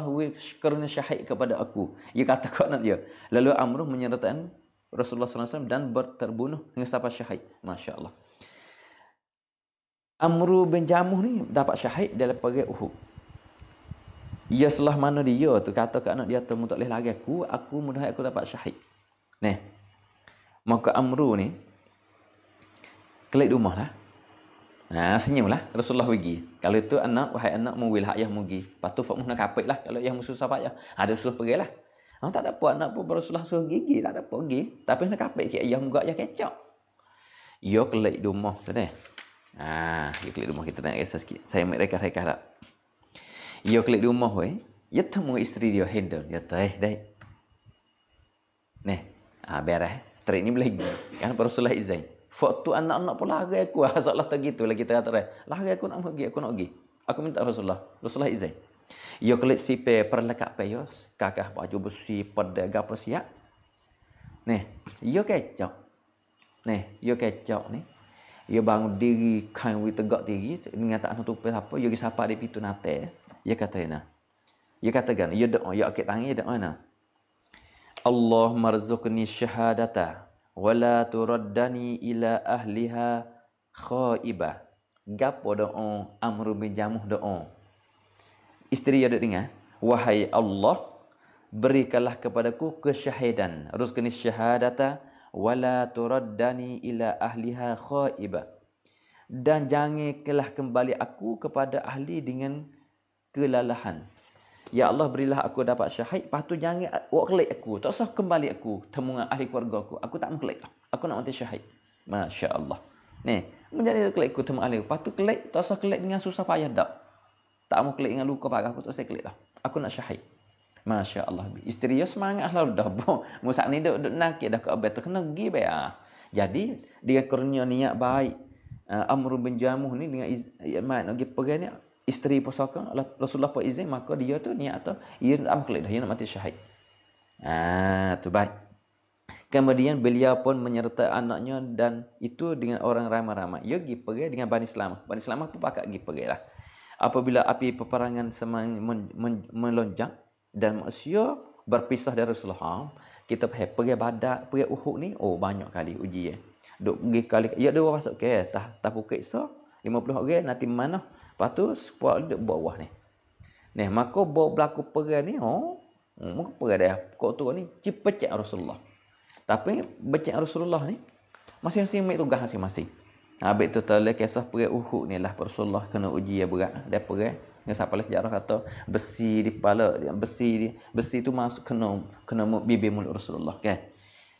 kurnia syahid kepada aku. Dia kata kau nak dia. Lalu Amr menyertakan Rasulullah SAW dan terbunuh hingga sampai syahid. Masya Allah. Amru bin Jamuh ni dapat syahid dalam perang Uhud. Ia selah mana dia tu kata ke anak dia tu tak boleh lagi aku, aku mudah aku dapat syahid. Nah. Maka Amru ni kelik rumah lah. Nah, senyumlah Rasulullah pergi. Kalau itu anak, wahai anak mu wil ayah mu pergi. Patu fak mu nak kapit lah kalau ayah mu susah payah. Ada suruh pergilah. Oh, tak ada apa anak pun Rasulullah suruh gigi, tak ada apa pergi. Tapi nak kapit ke ayah mu gak ayah kecok. Yo kelik rumah tu deh. Ah, dia klik rumah kita nak kisah sikit. Saya ambil rekah-rekah tak. Dia klik rumah weh. Dia temu isteri dia handle. Dia kata, eh, dah. Nih, ah, beres. Terik ni boleh pergi. Kan Rasulullah izin. Waktu anak-anak pun lari aku. Asallah tak gitu lagi kita kata, lari aku nak pergi, aku nak pergi. Aku minta Rasulullah. Rasulullah izin. Ia klik sipe perlekat peyos. Kakak baju besi pada gapa siap. Nih, ia kecok. Nih, ia kecok ni ia bangun diri kain wi tegak diri dengan tak nak tupai apa ia sapa di pintu nate ia kata ina ia katakan ia doa ia akid tangi ia doa ina Allah marzuqni syahadata wala turaddani ila ahliha khaiba gapo doa amru bin jamuh doa isteri ada dengar wahai Allah berikanlah kepadaku kesyahidan. Rizqni syahadata wala turaddani ila ahliha khaiba dan jangan kelah kembali aku kepada ahli dengan kelalahan ya Allah berilah aku dapat syahid lepas tu jangan awak kelik aku tak usah kembali aku temu dengan ahli keluarga aku aku tak mau kelik aku nak mati syahid masya-Allah ni menjadi kelik aku temu ahli lepas tu kelik tak usah kelik dengan susah payah dak tak mau kelik dengan luka parah aku tak usah kelik lah aku nak syahid Masya Allah. Isteri dia semangat lah dah. Musa ni duk, duk nakit dah ke abad tu. Kena pergi baik ah. Jadi, dia kurnia niat baik. Uh, Amr bin Jamuh ni dengan mat nak pergi pergi ni. Isteri pusaka. Rasulullah pun izin. Maka dia tu niat tu. Ia nak amklik dah. Ia nak mati syahid. Ah, tu baik. Kemudian beliau pun menyertai anaknya dan itu dengan orang ramai-ramai. Ia pergi pergi dengan Bani Islam. Bani Islam pun pakat pergi pergi lah. Apabila api peperangan semakin melonjak, dan manusia berpisah dari Rasulullah. Kita pergi pergi badak, pergi Uhud ni, oh banyak kali uji ya. Duk pergi kali, ya dua masuk ke, tah tah bukit so, 50 orang nanti mana? Lepas tu squad duk bawah ni. Nah, maka bawa berlaku pergi ni, oh, hmm, maka pergi dia. Kok tu ni, cepet Rasulullah. Tapi becek Rasulullah ni, Masing-masing ambil tugas masing-masing. Habis tu tala kisah perang Uhud ni lah Rasulullah kena uji yang berat. Dia perang dengan siapa sejarah kata besi di kepala besi di, besi tu masuk kena kena bibir mulut Rasulullah kan.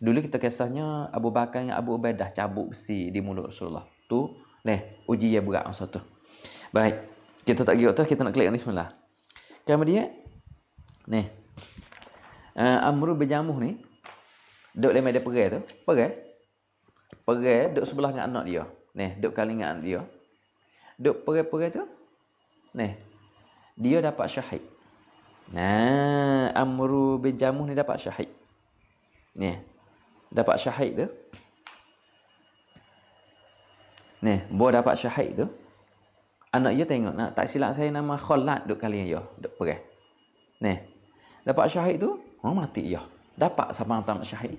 Dulu kita kisahnya Abu Bakar dengan Abu Ubaidah cabut besi di mulut Rasulullah. Tu ni uji yang berat masa tu. Baik. Kita tak kira tu kita nak klik ni semula. Kemudian ni uh, Amr bin Jamuh ni duduk lemah dia perang tu. Perang. Perang duduk sebelah dengan anak dia. Ni, duduk kali dengan dia. Duduk perang-perang tu. Ni, dia dapat syahid. Nah, Amru bin Jamuh ni dapat syahid. Ni. Dapat syahid tu. Ni, bo dapat syahid tu. Anak dia tengok nak tak silap saya nama Khalad duk kali dia duk perang. Ni. Dapat syahid tu, oh mati dia. Dapat sama tamat syahid.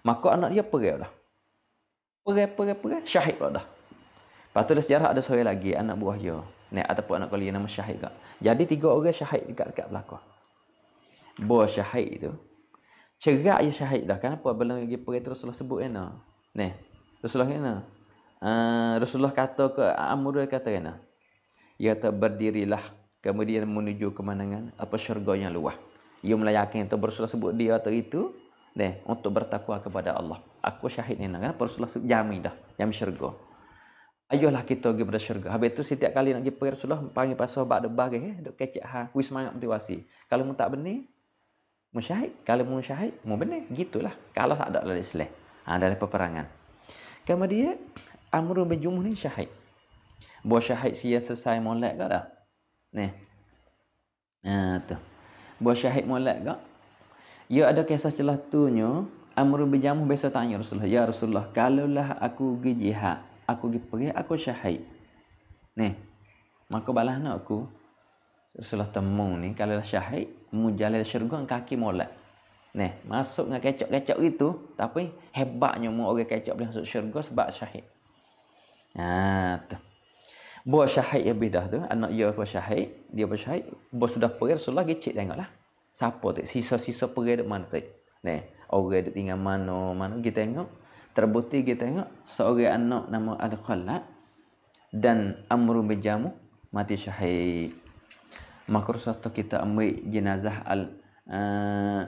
Maka anak dia perang dah. Perang perang perang syahid dah. Lepas tu ada sejarah ada seorang lagi anak buah dia. Ni ataupun anak kali nama Syahid kak. Jadi tiga orang Syahid dekat-dekat belakang. Buah Syahid itu cerak je Syahid dah. Kenapa belum lagi pergi Rasulullah sebut kena? Ni, Rasulullah kena. Uh, Rasulullah kata ke Amr kata kena. Ia kata berdirilah kemudian menuju kemanangan apa syurga yang luas. Ia melayakin tu Rasulullah sebut dia atau itu ni untuk bertakwa kepada Allah. Aku syahid ni kenapa Rasulullah sebut jamin dah, jamin syurga. Ayolah kita pergi pada syurga. Habis tu setiap kali nak pergi Rasulullah panggil pas sahabat ada bagi eh dok kecek ha kuis semangat motivasi. Kalau mu tak benar musyahid, kalau mu syahid mu benar gitulah. Kalau tak ada dalam Islam. Ha dalam peperangan. Kemudian Amr bin Jumuh ni syahid. Buat syahid sia selesai molek ke dah? Ni. Ha tu. Buat syahid molek ke? Ya ada kisah celah tu nya Amr bin Jamuh biasa tanya Rasulullah, "Ya Rasulullah, kalaulah aku pergi jihad, aku pergi pergi aku syahid. Ni. Maka balas nak aku setelah temu ni kalau dah syahid mu jalan syurga kaki molek. Ni, masuk dengan kecok-kecok itu tapi hebatnya mu orang kecok boleh masuk syurga sebab syahid. Ha tu. Buat syahid ya bidah tu, anak dia buat syahid, dia buat syahid, bos sudah pergi Rasulullah gecik tengoklah. Siapa tu? Sisa-sisa pergi dekat mana tu? Ni, orang duk tinggal mana, mana kita tengok terbukti kita tengok seorang anak nama Al-Khalad dan Amr bin Jamu mati syahid. Maka Rasulullah kita ambil jenazah Al uh,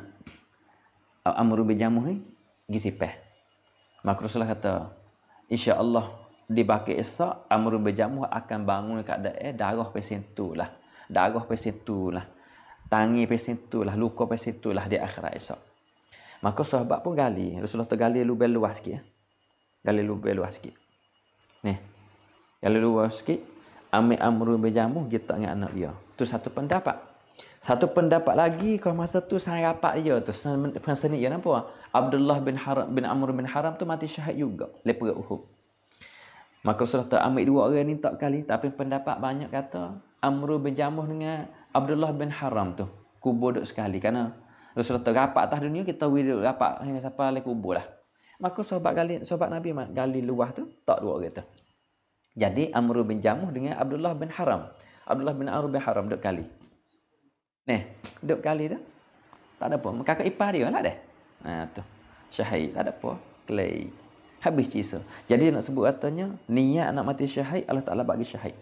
Amr bin Jamu ni pergi sipeh. Maka Rasulullah kata, insya-Allah di baki esok Amr bin Jamu akan bangun kat daerah darah pesen tu lah. Darah pesen tu lah. Tangi pesen tu lah, luka pesen tu lah di akhirat esok. Maka sahabat pun gali. Rasulullah tu gali lubang luas sikit. Ya. Gali lubang luas sikit. Ni. Gali luas sikit. Ambil amru berjamu kita dengan anak dia. Tu satu pendapat. Satu pendapat lagi kalau masa tu saya rapat dia tu. Masa ni dia nampak. Abdullah bin Haram bin Amr bin Haram tu mati syahid juga. Lepas Uhud. Maka tu ambil dua orang ni tak kali. Tapi pendapat banyak kata. Amru berjamuh dengan Abdullah bin Haram tu. Kubur duduk sekali. Kerana Rasulullah terapat atas dunia kita wuduk rapat hingga siapa lagi kubur lah. Maka sahabat gali sahabat Nabi gali luah tu tak dua orang tu. Jadi Amr bin Jamuh dengan Abdullah bin Haram. Abdullah bin Amr bin Haram duk kali. Nih, duk kali tu. Tak ada apa. Kakak ipar dia lah deh. Ha tu. Syahid tak ada apa. Clay. Habis kisah. Jadi nak sebut katanya niat nak mati syahid Allah Taala bagi syahid.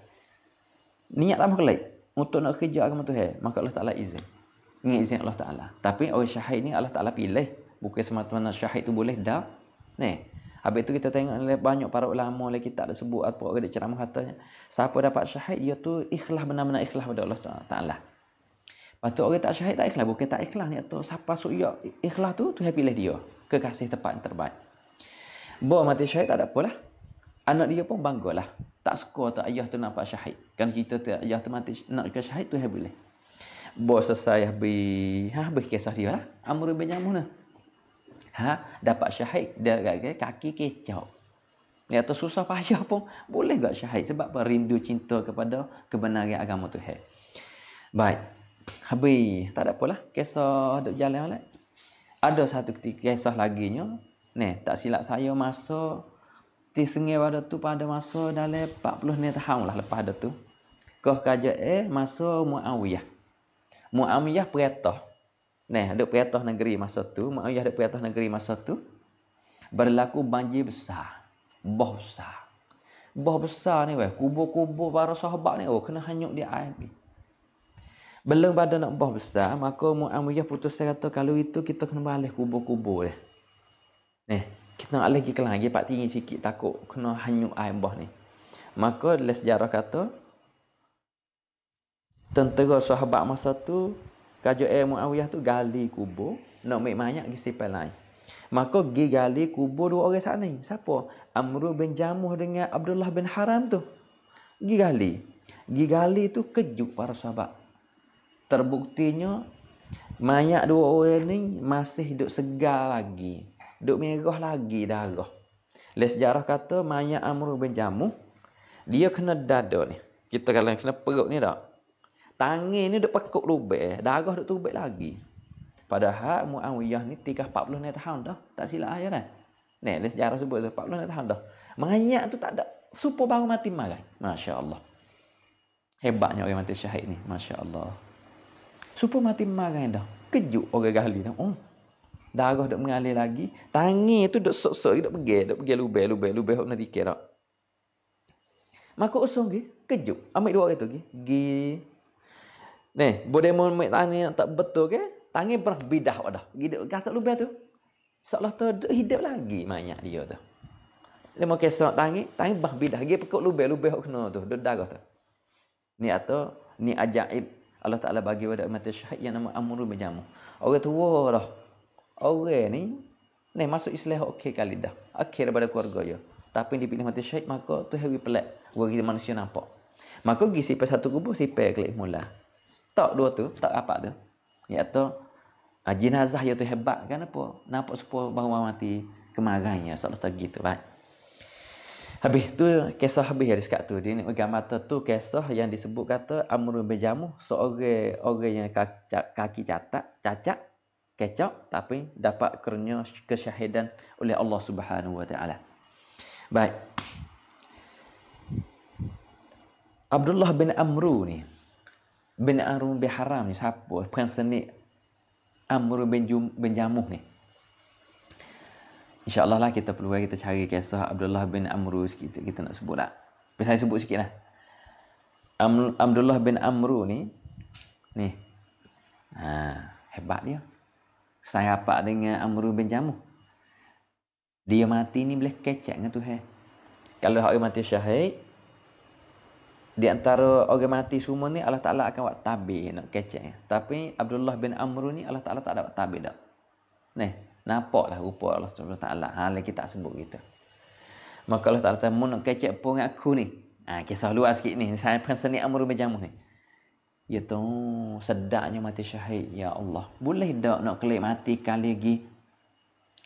Niat apa kelai? Untuk nak kerja agama Tuhan, maka Allah Taala izin dengan izin Allah Ta'ala. Tapi orang syahid ni Allah Ta'ala pilih. Bukan semata-mata syahid tu boleh dah. Ni. Habis tu kita tengok banyak para ulama lagi kita ada sebut apa orang dia ceramah katanya. Siapa dapat syahid dia tu ikhlas benar-benar ikhlas pada Allah Ta'ala. Lepas tu orang tak syahid tak ikhlas. Bukan tak ikhlas ni. Atau siapa dia ikhlas tu, tu yang pilih dia. Kekasih tepat yang terbaik. Bawa mati syahid tak ada apalah. Anak dia pun bangga lah. Tak suka tak ayah tu nampak syahid. Kan kita tu ayah tu mati nak ke syahid tu yang boleh. Bos selesai habis ha habis kisah dia lah. Amr bin Jamuh lah ha dapat syahid dia kaki kecau ni atau susah payah pun boleh gak syahid? Sebab apa? Rindu cinta kepada kebenaran agama Tuhan. Baik. Habis. Tak ada apalah. Kisah duk jalan lah ada satu kisah lagi nya ni tak silap saya masa di sengai pada tu pada masa dalam 40 ni tahun lah lepas ada tu kau kaja eh masa Muawiyah Muawiyah peratah. Nah, ada peratah negeri masa tu, Muawiyah ada peratah negeri masa tu. berlaku banjir besar. Boh besar. Boh besar ni weh, kubur-kubur para sahabat ni oh kena hanyut di air ni. Belum pada nak boh besar, maka Muawiyah putus kata kalau itu kita kena balik kubur-kubur dia. Ni, kita nak lagi kelang lagi pak tinggi sikit takut kena hanyut air boh ni. Maka dalam sejarah kata tentera sahabat masa tu Kajo eh Muawiyah tu gali kubur, nak ambil mayat pergi sipal lain. Maka pergi gali kubur dua orang sana. Siapa? Amru bin Jamuh dengan Abdullah bin Haram tu. Pergi gali. Pergi gali tu kejut para sahabat. Terbuktinya mayat dua orang ni masih hidup segar lagi. Duk merah lagi darah. Le sejarah kata mayat Amru bin Jamuh dia kena dada ni. Kita kalau kena perut ni tak? Tangan ni duk pekuk lubek, darah duk tubik lagi. Padahal Muawiyah ni 3 40 tahun dah. Tak silap aja dah. Ni, ada sejarah sebut 40 tahun dah. Mayat tu tak ada. Supaya baru mati magai. Masya Allah. Hebatnya orang mati syahid ni. Masya Allah. Supaya mati magai dah. Kejut orang gali tu. Oh. Darah duk mengalir lagi. Tangan tu duk sok-sok. Duk pergi. Duk pergi lubek, lubek. Huk nak dikir tak. Maka usung ke? Kejut. Ambil dua tu ke? Gi. Nih, boleh mau ambil tangan tak betul ke? Tangan pernah bidah dah. Hidup kata lubang tu. Seolah tu hidup lagi mayat dia tu. Dia mau kesok tangan, tangan bah bidah. Dia pekuk lubang, lubang kena tu. Dia darah tu. Ni atau ni ajaib Allah Ta'ala bagi pada mata syahid yang nama Amrul bin Jamuh. Orang tua dah. Orang ni, ni masuk Islam okey kali dah. Akhir daripada keluarga dia. Tapi dipilih mati syahid, maka tu heavy pelik. Orang manusia nampak. Maka pergi sipir satu kubur, sipir klik mula. Tak dua tu, tak apa tu. Iaitu uh, jenazah yang tu hebat kan apa? Nampak supaya baru mati kemarannya seolah tak gitu baik. Habis tu kisah habis hadis kat tu. Dia ni gambar tu kisah yang disebut kata Amr bin Jamuh seorang orang yang kaki, kaki catat, cacat, kecok tapi dapat kerana kesyahidan oleh Allah Subhanahu wa taala. Baik. Abdullah bin Amru ni bin Arun bin Haram ni siapa? Pensenik Amr bin, Jum, bin Jamuh ni. InsyaAllah lah kita perlu kita cari kisah Abdullah bin Amru sikit. Kita nak sebut tak? Tapi saya sebut sikit lah. Am, Abdullah bin Amru ni. Ni. Ha, hebat dia. Saya apa dengan Amru bin Jamuh. Dia mati ni boleh kecek dengan Tuhan. Kalau orang mati syahid, di antara orang mati semua ni Allah Ta'ala akan buat tabir nak kecek. Tapi Abdullah bin Amr ni Allah Ta'ala tak ada buat tabir dah. Ni, nampaklah rupa Allah Ta'ala. Ha, lagi kita sebut kita. Maka Allah Ta'ala tahu nak kecek pun aku ni. Ha, kisah luar sikit ni. Saya pernah seni Amr bin Jamuh ni. Ya tu, sedaknya mati syahid. Ya Allah. Boleh tak nak kelik mati kali lagi?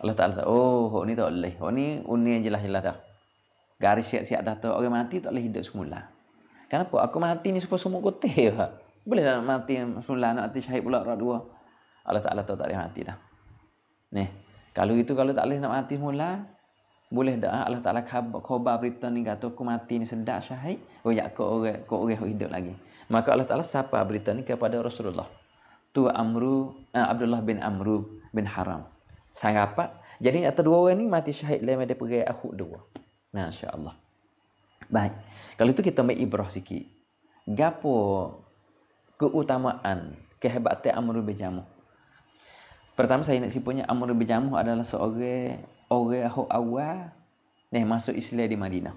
Allah Ta'ala tahu. Oh, ni tak boleh. Hok ni uni yang jelas-jelas dah. Garis siap-siap dah tu. Orang mati tak boleh hidup semula. Kenapa? Aku mati ni supaya semua kutih lah. Boleh nak mati semula nak mati syahid pula orang dua. Allah Ta'ala tahu tak boleh mati dah. Ni. Kalau itu kalau tak boleh nak mati semula. Boleh dah Allah Ta'ala khabar berita ni kata aku mati ni sedap syahid. Oh ya kau orang kau orang hidup lagi. Maka Allah Ta'ala sapa berita ni kepada Rasulullah. Tu Amru uh, Abdullah bin Amru bin Haram. Saya apa? Jadi atau dua orang ni mati syahid lama dia pergi ahud dua. Masya-Allah. Baik. Kalau itu kita ambil ibrah sikit. Gapo keutamaan, kehebatan Amr bin Jamuh? Pertama saya nak sipunya Amr bin Jamuh adalah seorang orang awal ni masuk Islam di Madinah.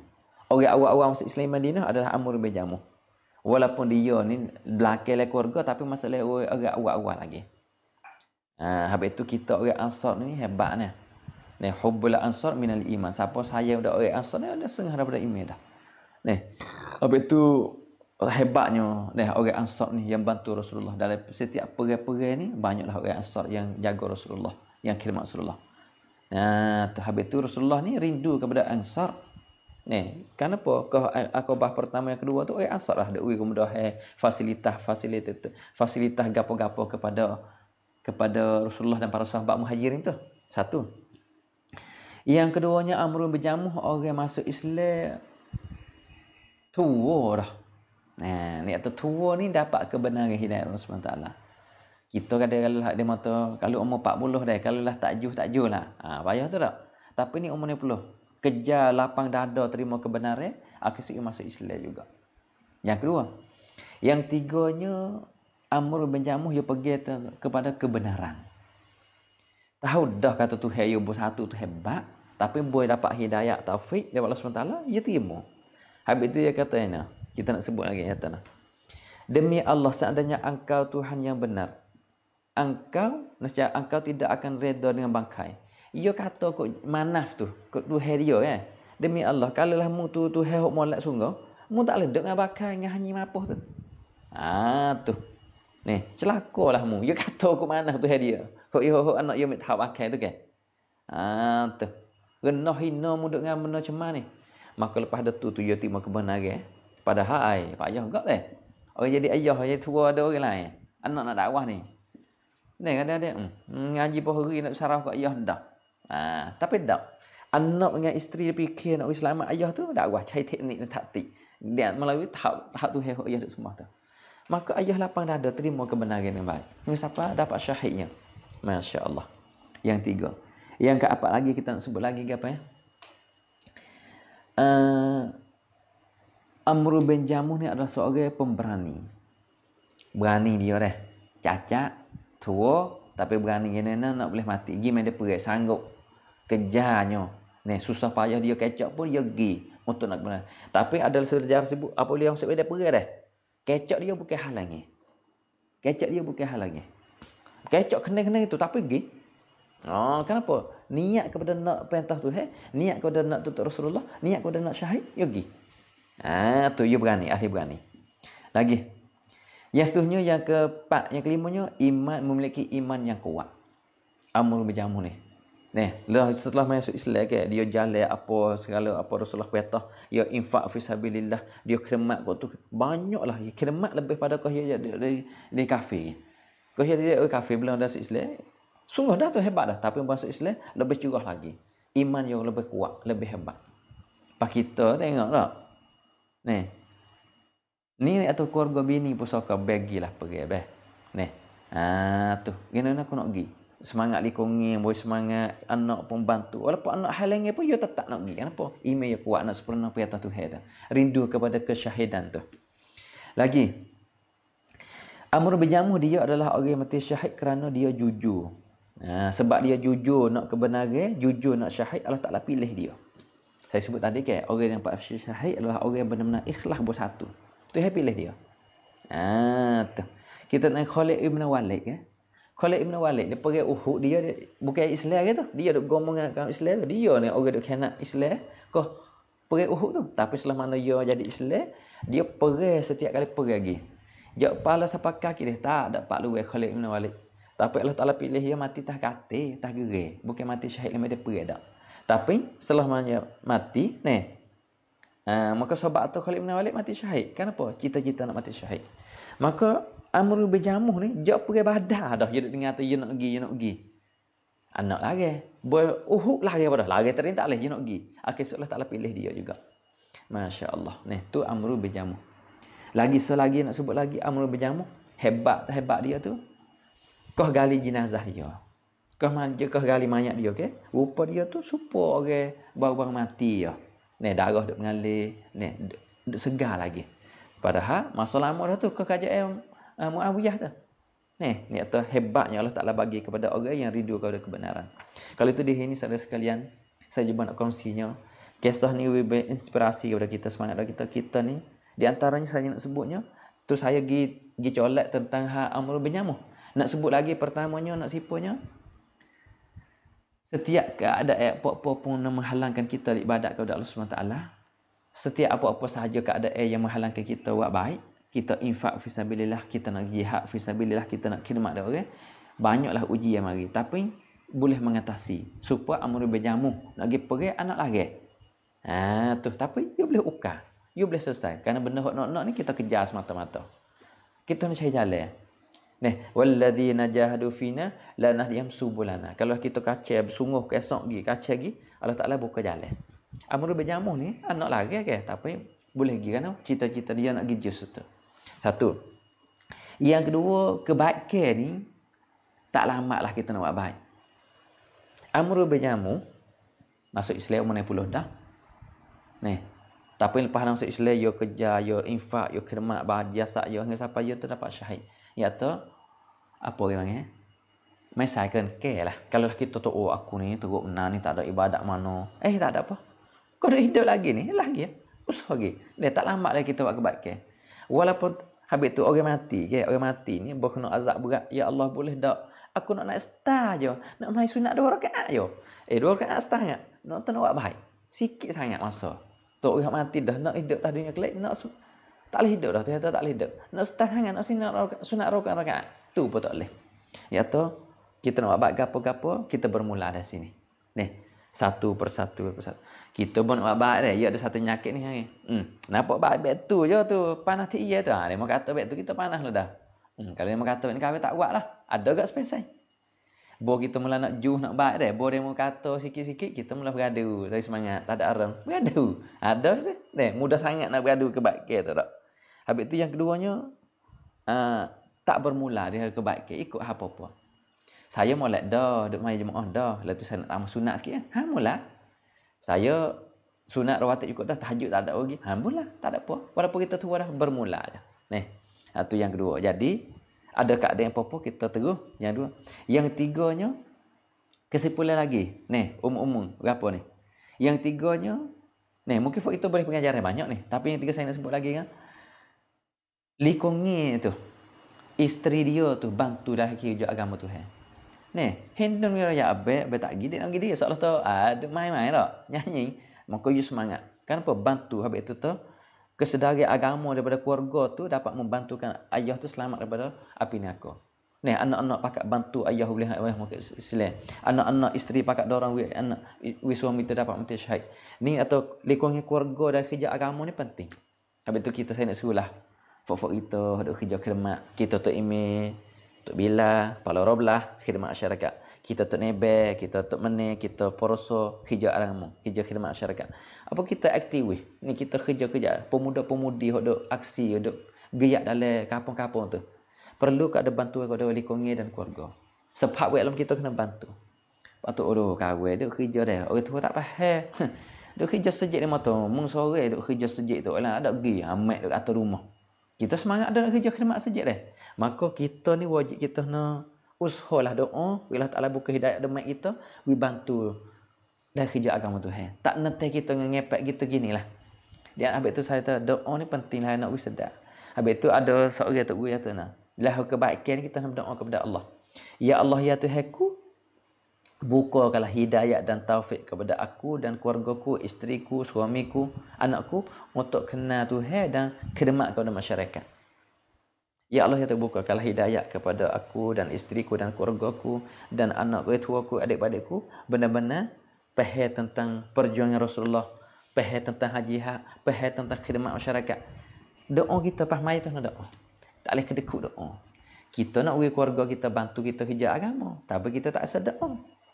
Orang awal-awal masuk Islam di Madinah adalah Amr bin Jamuh. Walaupun dia ni belakang keluarga tapi masalah orang awal-awal lagi. Ha, habis itu kita orang Ansar ni hebat ni. Ni hubbul Ansar minal iman. Siapa saya udah orang Ansar ni ada setengah daripada iman dah. Nih, habis tu hebatnya nih orang Ansar ni yang bantu Rasulullah dalam setiap perang-perang ni banyaklah orang Ansar yang jaga Rasulullah, yang khidmat Rasulullah. Nah, habis tu Rasulullah ni rindu kepada Ansar. Nih, kenapa? Ke akobah pertama yang kedua tu orang Ansar lah ada ui kemudian fasilitas fasilitas fasilitas gapo-gapo kepada kepada Rasulullah dan para sahabat muhajirin tu. Satu. Yang keduanya Amrun berjamuh orang masuk Islam tua dah. Nah, ni atau tua ni dapat kebenaran hidayah Allah SWT. Kita kata kalau lah dia mata kalau umur 40 dah, kalau lah tak juh tak juh lah. Ha, payah tu tak? Tapi ni umur ni puluh. Kejar lapang dada terima kebenaran. Akhirnya masuk Islam juga. Yang kedua. Yang tiganya. Amr bin Jamuh dia pergi kepada kebenaran. Tahu dah kata tu Tuhan yang satu tu hebat. Tapi boleh dapat hidayah taufik dari Allah SWT. Dia terima. Habis itu dia kata ini. Kita nak sebut lagi. Kata, Demi Allah seandainya engkau Tuhan yang benar engkau nescaya engkau tidak akan reda dengan bangkai. Ia kata kok manaf tu, kok tu dia kan. Demi Allah, kalau lah mu tu tu hok molek sungguh, mu tak ledek dengan bangkai dengan hanyi mapoh tu. Ah tu. Ni, celakalah mu. Ia kata kok manaf tu dia. Kok ia hok anak ia minta bangkai tu kan. Ah tu. Renah hina mu dengan benda macam ni. Maka lepas dah tu tu ia timah kebenaran. Padahal ai, pak ayah gak deh. Orang jadi ayah, jadi tua ada orang lain. Anak nak dakwah ni. Ni ada dia. Hmm, ngaji pun hari nak saraf kat ayah dah. Ha, tapi dak. Anak dengan isteri dia fikir nak selamat ayah tu dakwah cari teknik dan taktik. Dia melalui tahap tahap tu heh ayah semua tu. Maka ayah lapang dada terima kebenaran yang baik. Ini siapa dapat syahidnya. Masya-Allah. Yang tiga. Yang keempat lagi kita nak sebut lagi apa ya? Uh, Amru bin Jamuh ni adalah seorang pemberani. Berani dia dah. Cacat, tua tapi berani gini nak, boleh mati gi main dia pergi sanggup kejarnya ni susah payah dia kecap pun dia gi untuk nak benar tapi ada sejarah sebut apa dia yang sebut dia pergi dah kecap dia bukan halangi kecap dia bukan halangi kecap kena-kena itu tapi gi Oh, kenapa? Niat kepada nak perintah tu, eh? Niat kepada nak tutup Rasulullah, niat kepada nak syahid, yogi. Ah, tu you berani, asli berani. Lagi. Yang seterusnya yang keempat, yang kelimanya iman memiliki iman yang kuat. Amul berjamu ni. Ni, setelah masuk Islam ke, dia jalan apa segala apa Rasulullah perintah, dia infak fi sabilillah, dia khidmat waktu banyaklah, dia khidmat lebih pada kau dia dari di kafir. Kau dia dia kafir belum masuk Islam. Sungguh dah tu hebat dah, tapi masuk Islam lebih curah lagi. Iman yang lebih kuat, lebih hebat. Pak kita tengok tak? Ni, Ni atau keluarga bini pun suka bagilah pergi beh. Ni. Ha tu. Gini aku nak pergi. Semangat likongi, boy semangat anak pun bantu. Walaupun anak halangnya pun dia tetap nak pergi. Kenapa? Email yang kuat nak sempurna pergi atas Tuhan tu. Rindu kepada kesyahidan tu. Lagi. Amr bin Jamuh dia adalah orang yang mati syahid kerana dia jujur. Ha, sebab dia jujur nak kebenaran, jujur nak syahid, Allah Ta'ala pilih dia. Saya sebut tadi ke, orang yang pasti syahid adalah orang yang benar-benar ikhlas bersatu. Tu happy lah dia. Ah, tu. Kita nak Khalid Ibn Walid ke? Khalid Ibn Walid dia pergi Uhud dia, dia bukan Islam ke tu. Dia duk ngomong dengan Islam. Dia ni orang duk kena Islam. Kau pergi Uhud tu. Tapi setelah mana dia jadi Islam, dia pergi setiap kali pergi lagi. Dia kepala sampai kaki dia tak dapat luar Khalid Ibn Walid. Tapi Allah Ta'ala pilih dia mati tak kata, tak gerai. Bukan mati syahid lama dia pergi tak. Tapi setelah mana mati, ni, Ha, maka sahabat atau Khalid bin Walid mati syahid. Kenapa? Cita-cita nak mati syahid. Maka Amr bin Jamuh ni jauh pergi badar dah. Dia dengar tu dia nak pergi, dia nak pergi. Anak lagi. Boy uhuk lagi pada. Lagi tadi tak boleh dia nak pergi. Akhir Allah Ta'ala pilih dia juga. Masya Allah. Ni tu Amr bin Jamuh. Lagi selagi nak sebut lagi Amr bin Jamuh. Hebat hebat dia tu. Kau gali jenazah dia. Kau manja kau gali mayat dia. Okay? Rupa dia tu supaya orang baru-baru mati ya. Ni darah duk mengalir, ni duk segar lagi. Padahal masa lama dah tu kerajaan uh, Muawiyah tu. Ni, ni atau hebatnya Allah Taala bagi kepada orang yang rindu kepada kebenaran. Kalau itu di sini saudara sekalian, saya cuba nak kongsinya. Kisah ni lebih inspirasi kepada kita semangat kita kita ni. Di antaranya saya nak sebutnya, tu saya gi gi colek tentang ha Amr bin. Nak sebut lagi pertamanya nak sipunya Setiap keadaan apa-apa pun yang menghalangkan kita ibadat kepada Allah SWT, setiap apa-apa sahaja keadaan yang menghalangkan kita buat baik, kita infak fisabilillah, kita nak jihad fisabilillah, kita nak khidmat dia orang, banyaklah uji yang mari. Tapi boleh mengatasi. Supaya amur berjamu, nak pergi pergi anak lagi. Ha, tu. Tapi dia boleh ukar. Dia boleh selesai. Kerana benda nak-nak ni kita kejar semata-mata. Kita nak cari jalan. Nih, walladzina jahadu fina lanahdihim subulana. Kalau kita kacau bersungguh esok gi, kacau gi, Allah Taala buka jalan. Amru bin Jamuh ni anak lagi ke, tapi boleh gi kan cita-cita dia nak gi jus tu. Satu. Yang kedua, kebaikan ni tak lama lah kita nak buat baik. Amru bin Jamuh Masuk Islam umur 60 dah. Nih. Tapi lepas masuk Islam yo kerja, yo infak, yo khidmat, bahagia sak yo dengan siapa yo tu dapat syahid. Ya tu apa orang panggil? Mesai kan ke lah. Kalau kita tu oh aku ni teruk benar ni tak ada ibadat mana. Eh tak ada apa. Kau dah hidup lagi ni, lagi ya. Usaha lagi. Dia tak lambat lagi kita buat kebaikan. Walaupun habis tu orang mati ke, orang mati ni berkena azab berat. Ya Allah boleh tak aku nak nak start je. Nak main sunat dua rakaat je. Eh dua rakaat start sangat. Nak tu nak buat baik. Sikit sangat masa. Tok orang mati dah nak hidup tak kelak nak tak boleh hidup dah ternyata tak boleh hidup. Nak start sangat nak sunat sunat rakaat rakaat. Tu pun tak boleh. Ya tu kita nak buat gapo-gapo kita bermula dari sini. Nih, satu persatu persatu. Kita pun nak buat dia. Ya ada satu nyakit ni hari. Hmm, nampak baik bet tu je tu. Panas ti iya tu. Ha, dia mau kata bet tu kita panas lah dah. Hmm, kalau dia mau kata ni kawin tak buat lah. Ada gak spesial. Bo kita mula nak juh nak baik dia. Bo dia mau kata sikit-sikit kita mula beradu. Tapi semangat. Tak ada arang. Beradu. Ada sih. Deh, mudah sangat nak beradu ke baik tu tak. Habis tu yang keduanya uh, tak bermula dia kebaikan ikut apa-apa. Saya molek dah, duk mai jemaah dah. Lepas tu saya nak tambah sunat sikit. Ha, mula. Saya sunat rawatib ikut dah, tahajud tak ada lagi. Ha, mula. Tak ada apa. Walaupun kita tu dah bermula je. Nih. Ha, tu yang kedua. Jadi, ada keadaan apa-apa, kita terus. Yang dua. Yang tiganya, kesimpulan lagi. Nih, umum-umum. Berapa ni? Yang tiganya, nih, mungkin kita boleh pengajaran banyak nih. Tapi yang tiga saya nak sebut lagi kan. Likongi tu. Isteri dia tu bantu dah kira agama Tuhan. Ni, hendak ni raya abe, abe tak gede nak gede. Seolah tu ada main-main tak? Nyanyi. Maka you semangat. Kenapa? Bantu habis itu tu. Kesedari agama daripada keluarga tu dapat membantukan ayah tu selamat daripada api neraka. Ni anak-anak pakat bantu ayah boleh ayah maka Islam. Anak-anak isteri pakat dorang wi anak wi suami tu dapat mati syahid. Ni atau lingkungan keluarga dan kerja agama ni penting. Habis tu kita saya nak suruhlah. Fok-fok kita ada kerja khidmat. Kita tu email Tok Bila, Pala Roblah, khidmat masyarakat. Kita Tok Nebe, kita Tok Mene, kita Poroso, kerja agama, kerja khidmat masyarakat. Apa kita aktif Ni kita kerja-kerja. Pemuda-pemudi yang ada aksi, ada geyak dalam kampung-kampung tu. Perlu ada bantuan kepada wali kongi dan keluarga. Sebab dalam kita kena bantu. Patut orang kahwin, dia kerja dia. Orang tua tak faham. Dia kerja sejak ni mata. Mung sore dia kerja sejak tu. Ada pergi amat dekat atas rumah. Kita semangat ada kerja khidmat sejak dia. Maka kita ni wajib kita nak usahalah doa. Bila Ta'ala buka hidayah demak kita, we bantu dari kerja agama Tuhan. Tak nanti kita ngepek kita gini lah. Dan habis tu saya tahu doa ni penting lah nak sedar. Habis tu ada seorang tu gue kata nak. Lah kebaikan kita nak berdoa kepada Allah. Ya Allah ya Tuhanku, bukakanlah hidayah dan taufik kepada aku dan keluargaku, isteriku, suamiku, anakku untuk kenal Tuhan dan khidmat kepada masyarakat. Ya Allah ya terbukakanlah hidayah kepada aku dan isteriku dan keluargaku dan anak tuaku, adik-adikku benar-benar pahal tentang perjuangan Rasulullah, pahal tentang haji hak, pahal tentang khidmat masyarakat. Doa kita pas mai tu nak doa. Tak boleh kedekut doa. Kita nak bagi keluarga kita bantu kita kerja agama, tapi kita tak sedar.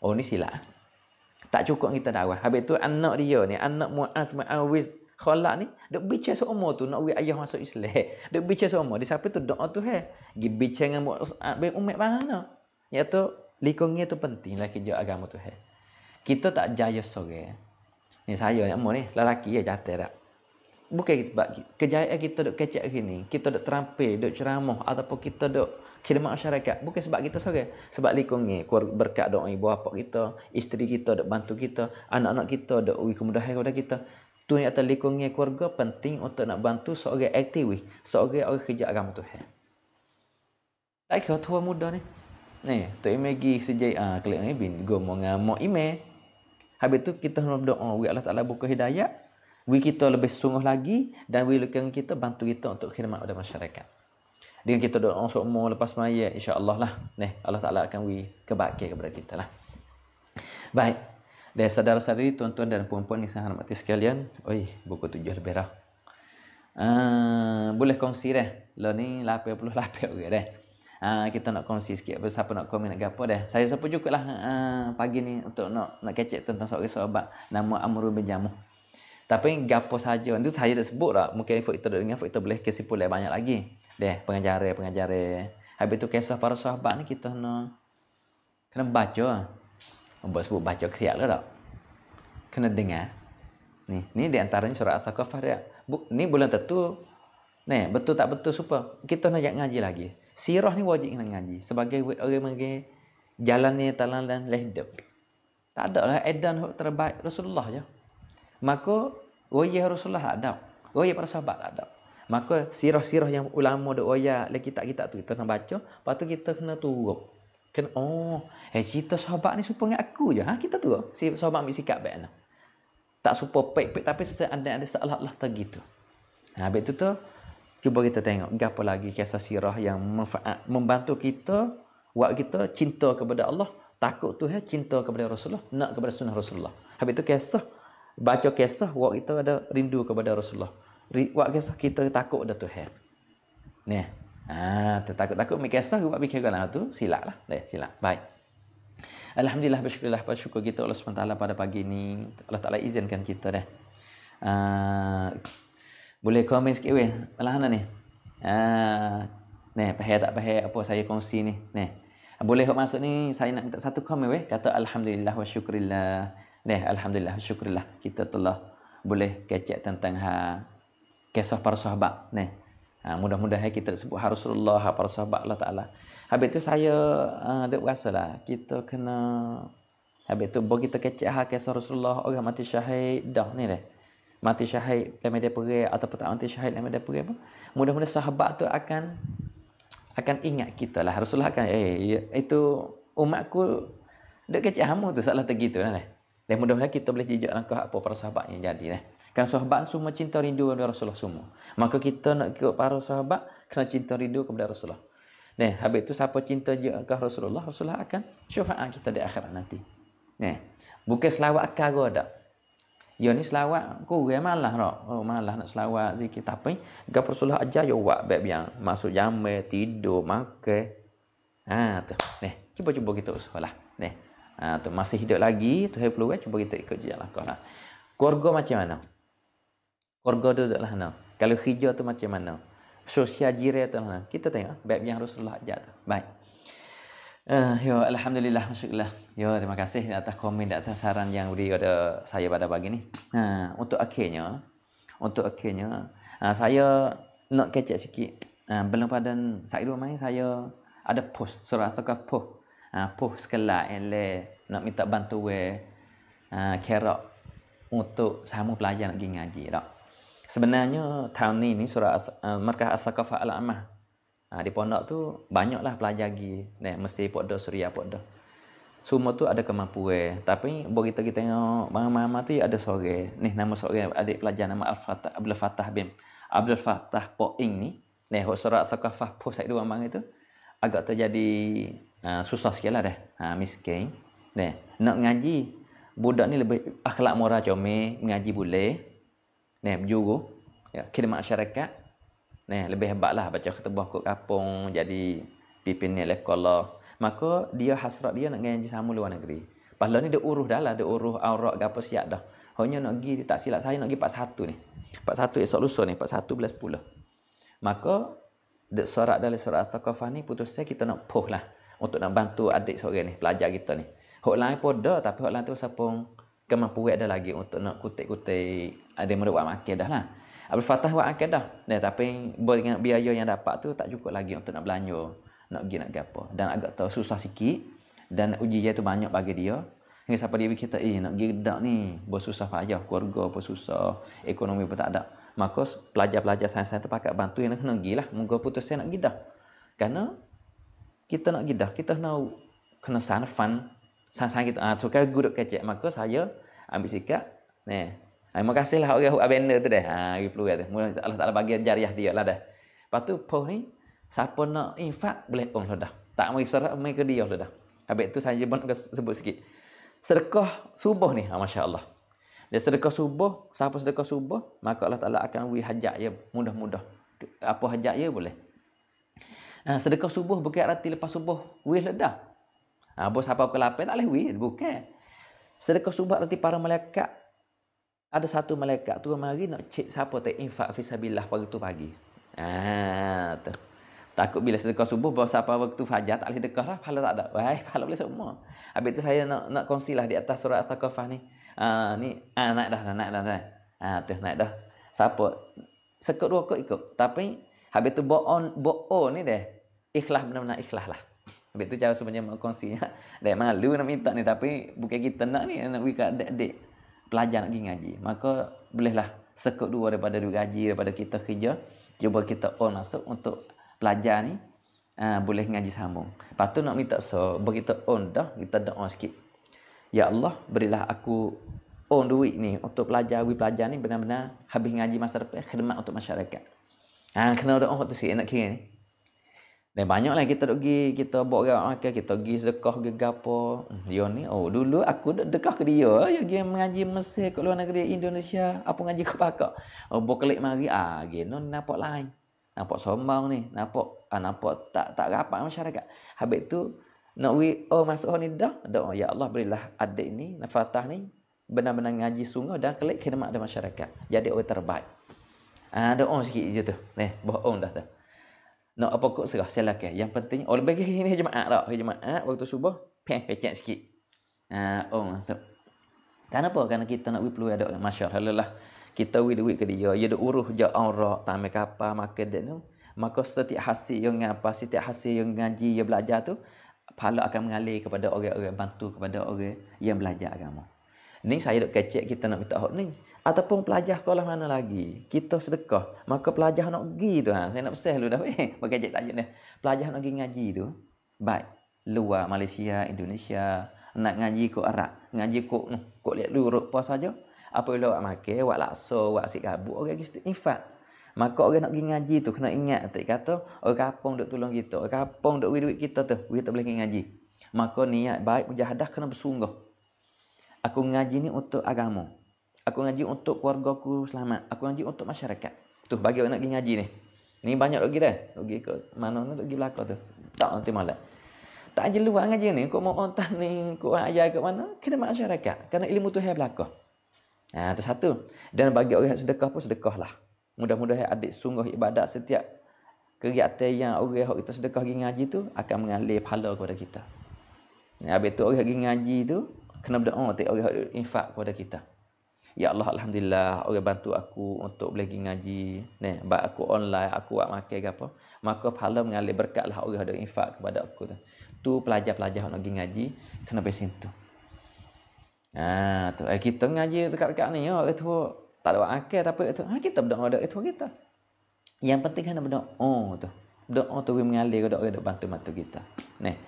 Oh ni silap. Tak cukup kita dakwah. Habis tu anak dia ni, anak Muaz Muawiz Khalak ni duk bicara seumur tu nak wi ayah masuk Islam. Duk bicara seumur di siapa tu doa tu he. Gi bicara dengan be umat mana. Ya tu likungnya tu penting lah kerja agama tu he. Kita tak jaya sore. Ni saya ni ni lelaki ya jatuh dak. Bukan kita kejayaan kita duk kecek gini. Kita duk terampil, duk ceramah ataupun kita duk khidmat masyarakat. Bukan sebab kita sore. Sebab likung ni berkat doa ibu bapa kita, isteri kita duk bantu kita, anak-anak kita duk wi kemudahan kepada kita. Tu yang atas lingkungan keluarga penting untuk nak bantu seorang aktif seorang orang kerja agama Tuhan. Tak kira tua muda ni. Ni tu email pergi sejak ah klik ni bin go mau email habis tu kita nak berdoa we Allah Taala buka hidayah we kita lebih sungguh lagi dan we lukang kita bantu kita untuk khidmat pada masyarakat dengan kita doa semua lepas maya insya-Allah lah ni Allah Taala akan we kebaikan kepada kita lah baik dan saudara-saudari, tuan-tuan dan puan-puan yang saya hormati sekalian. Oi, buku tujuh lebih dah. Uh, boleh kongsi dah. Lo ni 80 lapis okay, dah. Uh, kita nak kongsi sikit siapa nak komen nak gapo dah. Saya siapa juga lah uh, pagi ni untuk nak nak kecek tentang seorang sahabat nama Amrul bin Jamuh. Tapi gapo saja itu saya dah sebut lah. Mungkin info itu dengar itu boleh kesimpulan banyak lagi. Deh, pengajar-pengajar. Habis tu kisah para sahabat ni kita nak kena baca. Buat sebut baca kriak lah tak? kena dengar. Ni, ni di antaranya surah Al-Thaqafah dia. Bu, ni bulan tentu Ni, betul tak betul super. Kita nak ngaji lagi. Sirah ni wajib kena ngaji sebagai orang yang jalan ni talan dan hidup. Tak ada lah edan terbaik Rasulullah je. Maka wayah Rasulullah tak ada. Wayah para sahabat tak ada. Maka sirah-sirah yang ulama duk wayah le kitab-kitab tu kita nak baca, lepas tu kita kena turut. Kena oh, eh cerita sahabat ni supaya dengan aku je. Ha kita tu. Si sahabat ambil sikap baik nah. Tak supo pek-pek tapi ada ada seolah-olah tak gitu. Ha, habis tu tu Cuba kita tengok apa lagi kisah sirah yang manfaat membantu kita buat kita cinta kepada Allah, takut Tuhan, cinta kepada Rasulullah, nak kepada sunnah Rasulullah. Habis itu kisah baca kisah buat kita ada rindu kepada Rasulullah. Buat kisah kita takut kepada Tuhan. Ni. Ah, takut-takut mai kisah buat fikiran lah tu, silalah. Leh, silap. Baik. Alhamdulillah bersyukurlah bersyukur kita Allah SWT pada pagi ini. Allah Taala izinkan kita dah. Uh, boleh komen sikit weh. Malah ni. Ah, ni pahal tak pahal apa saya kongsi ni. Ni. Boleh hok masuk ni saya nak minta satu komen weh. Kata alhamdulillah wa syukrillah. Ni alhamdulillah syukrillah. Kita telah boleh kecek tentang ha kisah para sahabat. Ni. Ha, mudah-mudahan kita sebut Rasulullah, para sahabat Allah Taala. Habis tu saya uh, ada rasa lah kita kena habis tu bagi kita kecek ha kisah Rasulullah orang mati syahid dah ni dah mati syahid dalam medan perang ataupun tak mati syahid dalam medan perang pun mudah-mudahan sahabat tu akan akan ingat kita lah Rasulullah akan eh ya, itu umatku dek kecil hamu tu salah tergitu lah dan mudah-mudahan kita boleh jejak langkah apa para sahabat yang jadi lah kan sahabat semua cinta rindu kepada Rasulullah semua maka kita nak ikut para sahabat kena cinta rindu kepada Rasulullah Nah, habis itu siapa cinta ke Rasulullah, Rasulullah akan syafaat kita di akhirat nanti. Nah, bukan selawat akal ada. Ya ni selawat kurang malah nak. Oh malah nak selawat zikir tapi gap Rasulullah ajar yo buat bab yang masuk jamai, tidur, makan. Ha tu. Ni, cuba-cuba kita usahlah. Ni. Ha tu masih hidup lagi, tu hai peluang cuba kita ikut je lah kau lah. Keluarga macam mana? Keluarga tu adalah mana? Kalau hijau tu macam mana? Sosial jiran tu mana? Kita tengok bab yang Rasulullah ajar tu. Baik. Uh, yo, Alhamdulillah, Masya Yo, terima kasih atas komen dan atas saran yang beri kepada saya pada pagi ni. Uh, untuk akhirnya, untuk akhirnya, uh, saya nak kecek sikit. Uh, belum pada saya dua main, saya ada post, surah atau post. Uh, post sekelah yang nak minta bantu we uh, kerak untuk sama pelajar nak pergi ngaji. Tak? Sebenarnya tahun ni, ni surah uh, Markah Al-Thaqafah Al-Amah Ha, di pondok tu banyaklah pelajar lagi. Nah, mesti pondok suria pondok. Semua tu ada kemampuan. Tapi bagi kita tengok mama-mama tu ada sore. Ni nama sore adik pelajar nama Al-Fatah Abdul Fatah bin Abdul Fatah Poing ni. Ni hok surat thaqafah po sai dua mang itu agak terjadi uh, susah sikit lah dah. Ha, miskin. Ni, nak ngaji budak ni lebih akhlak murah comel, ngaji boleh. Ni, berjuru. Ya, khidmat masyarakat. Nah, lebih hebatlah baca ketubah kok kapung jadi pimpin ni lekolah. Maka dia hasrat dia nak ngaji sama luar negeri. Pahala ni dia uruh dah lah, dia uruh aurat gapo siap dah. Hanya nak pergi tak silap saya nak pergi 41 ni. 41 esok lusa ni, 41 belas 10. Maka dek sorak dalam surat Al-Thaqafah ni putus saya kita nak poh lah untuk nak bantu adik seorang ni, pelajar kita ni. Hok lain pun dah tapi hok lain tu sapung kemampuan ada lagi untuk nak kutik-kutik ada yang buat makin dah lah. Abdul Fatah buat akidah. Nah, tapi dengan biaya yang dapat tu tak cukup lagi untuk nak belanja, nak pergi nak gapo. Dan agak tahu susah sikit dan uji dia tu banyak bagi dia. Hingga siapa dia kita eh nak pergi gedak ni, bersusah payah, keluarga pun susah, ekonomi pun tak ada. Maka pelajar-pelajar sains-sains tu pakai bantu yang nak pergi lah. Moga putus saya nak pergi dah. Kerana kita nak pergi dah, kita nak kena sanfan, sains-sains kita. Ah, so kalau guduk kecek, maka saya ambil sikap, ni, Terima kasihlah orang hak benda tu dah. Ha, pergi perlu tu. Mula Allah Taala bagi jariah dia lah dah. Lepas tu poh ni siapa nak infak boleh pun sudah. Tak mau surat mai ke dia sudah. Habis tu saya pun sebut sikit. Sedekah subuh ni, ha, masya-Allah. Dia sedekah subuh, siapa sedekah subuh, maka Allah Taala akan beri hajat ya mudah-mudah. Apa hajat ya boleh. Ha, sedekah subuh bukan arti lepas subuh wih ledah. Ha, bos apa ke lapar tak boleh wih, bukan. Sedekah subuh arti para malaikat ada satu malaikat tu mari nak cek siapa tak infak fisabilillah waktu tu pagi. Ah, tu. Takut bila sedekah subuh bawa siapa waktu fajar tak boleh sedekah lah, pahala tak ada. Wah, pahala boleh semua. Habis tu saya nak nak kongsilah di atas surat Al-Thaqafah ni. Ah ni ah naik dah naik dah naik. Ah tu naik dah. Siapa sekut dua kok ikut. Tapi habis tu on bo ni deh. Ikhlas benar-benar ikhlas lah. Habis tu cara sebenarnya kongsi Dah malu nak minta ni tapi bukan kita nak ni nak kat adik-adik pelajar nak pergi ngaji. Maka bolehlah sekut dua daripada duit gaji daripada kita kerja. Cuba kita on masuk untuk pelajar ni uh, boleh ngaji sambung. Lepas tu nak minta so, begitu on dah, kita doa sikit. Ya Allah, berilah aku on duit ni untuk pelajar, we pelajar ni benar-benar habis ngaji masa depan, khidmat untuk masyarakat. Ha, kena doa tu sikit nak kira ni. Dan banyak lah kita pergi, kita bawa orang makan, kita pergi sedekah ke gapo. Hmm, dia ni, oh dulu aku dekah ke dia. Ya, dia mengaji Mesir ke luar negeri Indonesia. Apa ngaji ke pakak. Oh, bawa kelik mari. Ah, dia ni nampak lain. Nampak sombong ni. Nampak ah, nampak tak tak rapat masyarakat. Habis tu, nak we, oh masuk ni dah. Doa, ya Allah berilah adik ni, Nafatah ni. Benar-benar ngaji sungguh dan kelik khidmat ada masyarakat. Jadi orang terbaik. Ah, doa sikit je tu. Ni, bohong dah tu nak apa kok serah silakan yang penting oh lebih ini jemaah tak jemaah waktu subuh peh pecek sikit. Ha uh, oh masuk. Kenapa kerana kita nak perlu ada masyaallah lah. Kita wi duit ke dia. Dia urus je aurak tamat kapal makan dia tu. Maka setiap hasil yang apa setiap hasil yang ngaji yang belajar tu pahala akan mengalir kepada orang-orang bantu kepada orang yang belajar agama ni saya dok kecek kita nak minta hak ni. Ataupun pelajar sekolah mana lagi? Kita sedekah. Maka pelajar nak pergi tu ha. Saya nak pesan dulu dah bagi cek tajuk ni pelajar nak pergi ngaji tu baik. Luar Malaysia Indonesia nak ngaji ko Arab ngaji ko ko lihat dulu apa saja. Apa lo awak makan awak lakso awak sik kabut orang okay, infak. Maka orang nak pergi ngaji tu kena ingat tak kata orang kampung duk tolong kita orang kampung duk duit kita tu kita boleh pergi ngaji. Maka niat baik mujahadah kena bersungguh aku ngaji ni untuk agama Aku ngaji untuk keluarga aku selamat. Aku ngaji untuk masyarakat. Tu bagi orang nak pergi ngaji ni. Ni banyak lagi dah. Pergi ke mana ni pergi belakang tu. Tak nanti malam. Tak aja luar ngaji ni. Kau mau ontak ni. Kau ayah ke mana. Kena masyarakat. Kerana ilmu tu hai belakang. Ha, tu satu. Dan bagi orang sedekah pun sedekah lah. Mudah-mudahan adik sungguh ibadat setiap kegiatan yang orang kita sedekah pergi ngaji tu akan mengalir pahala kepada kita. Habis tu orang pergi ngaji tu kena berdoa tak orang infak kepada kita. Ya Allah alhamdulillah orang bantu aku untuk belajar ngaji. Ni, bab aku online, aku buat makan ke apa. Maka pahala mengalir berkatlah orang ada infak kepada aku tu. Tu pelajar-pelajar nak pergi ngaji kena besin tu. Ha, tu eh, kita ngaji dekat-dekat ni ya, itu tak ada akal tapi itu ha, kita berdoa ada itu kita. Yang penting kan berdoa oh tu. Doa tu mengalir kepada orang bantu-bantu kita. Ni.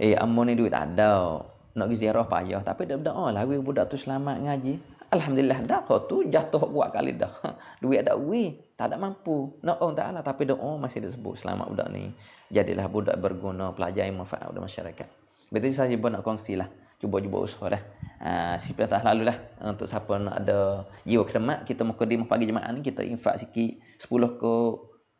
Eh, amun ni duit tak ada. Nak pergi ziarah payah tapi dia berdoa lah budak tu selamat ngaji Alhamdulillah dah kau tu jatuh kuat kali dah. Duit ada wi, tak ada mampu. Nak orang tak ada tapi doa masih disebut selamat budak ni. Jadilah budak berguna, pelajar yang manfaat pada masyarakat. Betul saya pun nak kongsi lah. Cuba-cuba usaha dah. Uh, si petah lalu lah. Untuk siapa nak ada jiwa khidmat, kita mau kedimah pagi jemaah ni, kita infak sikit 10 ke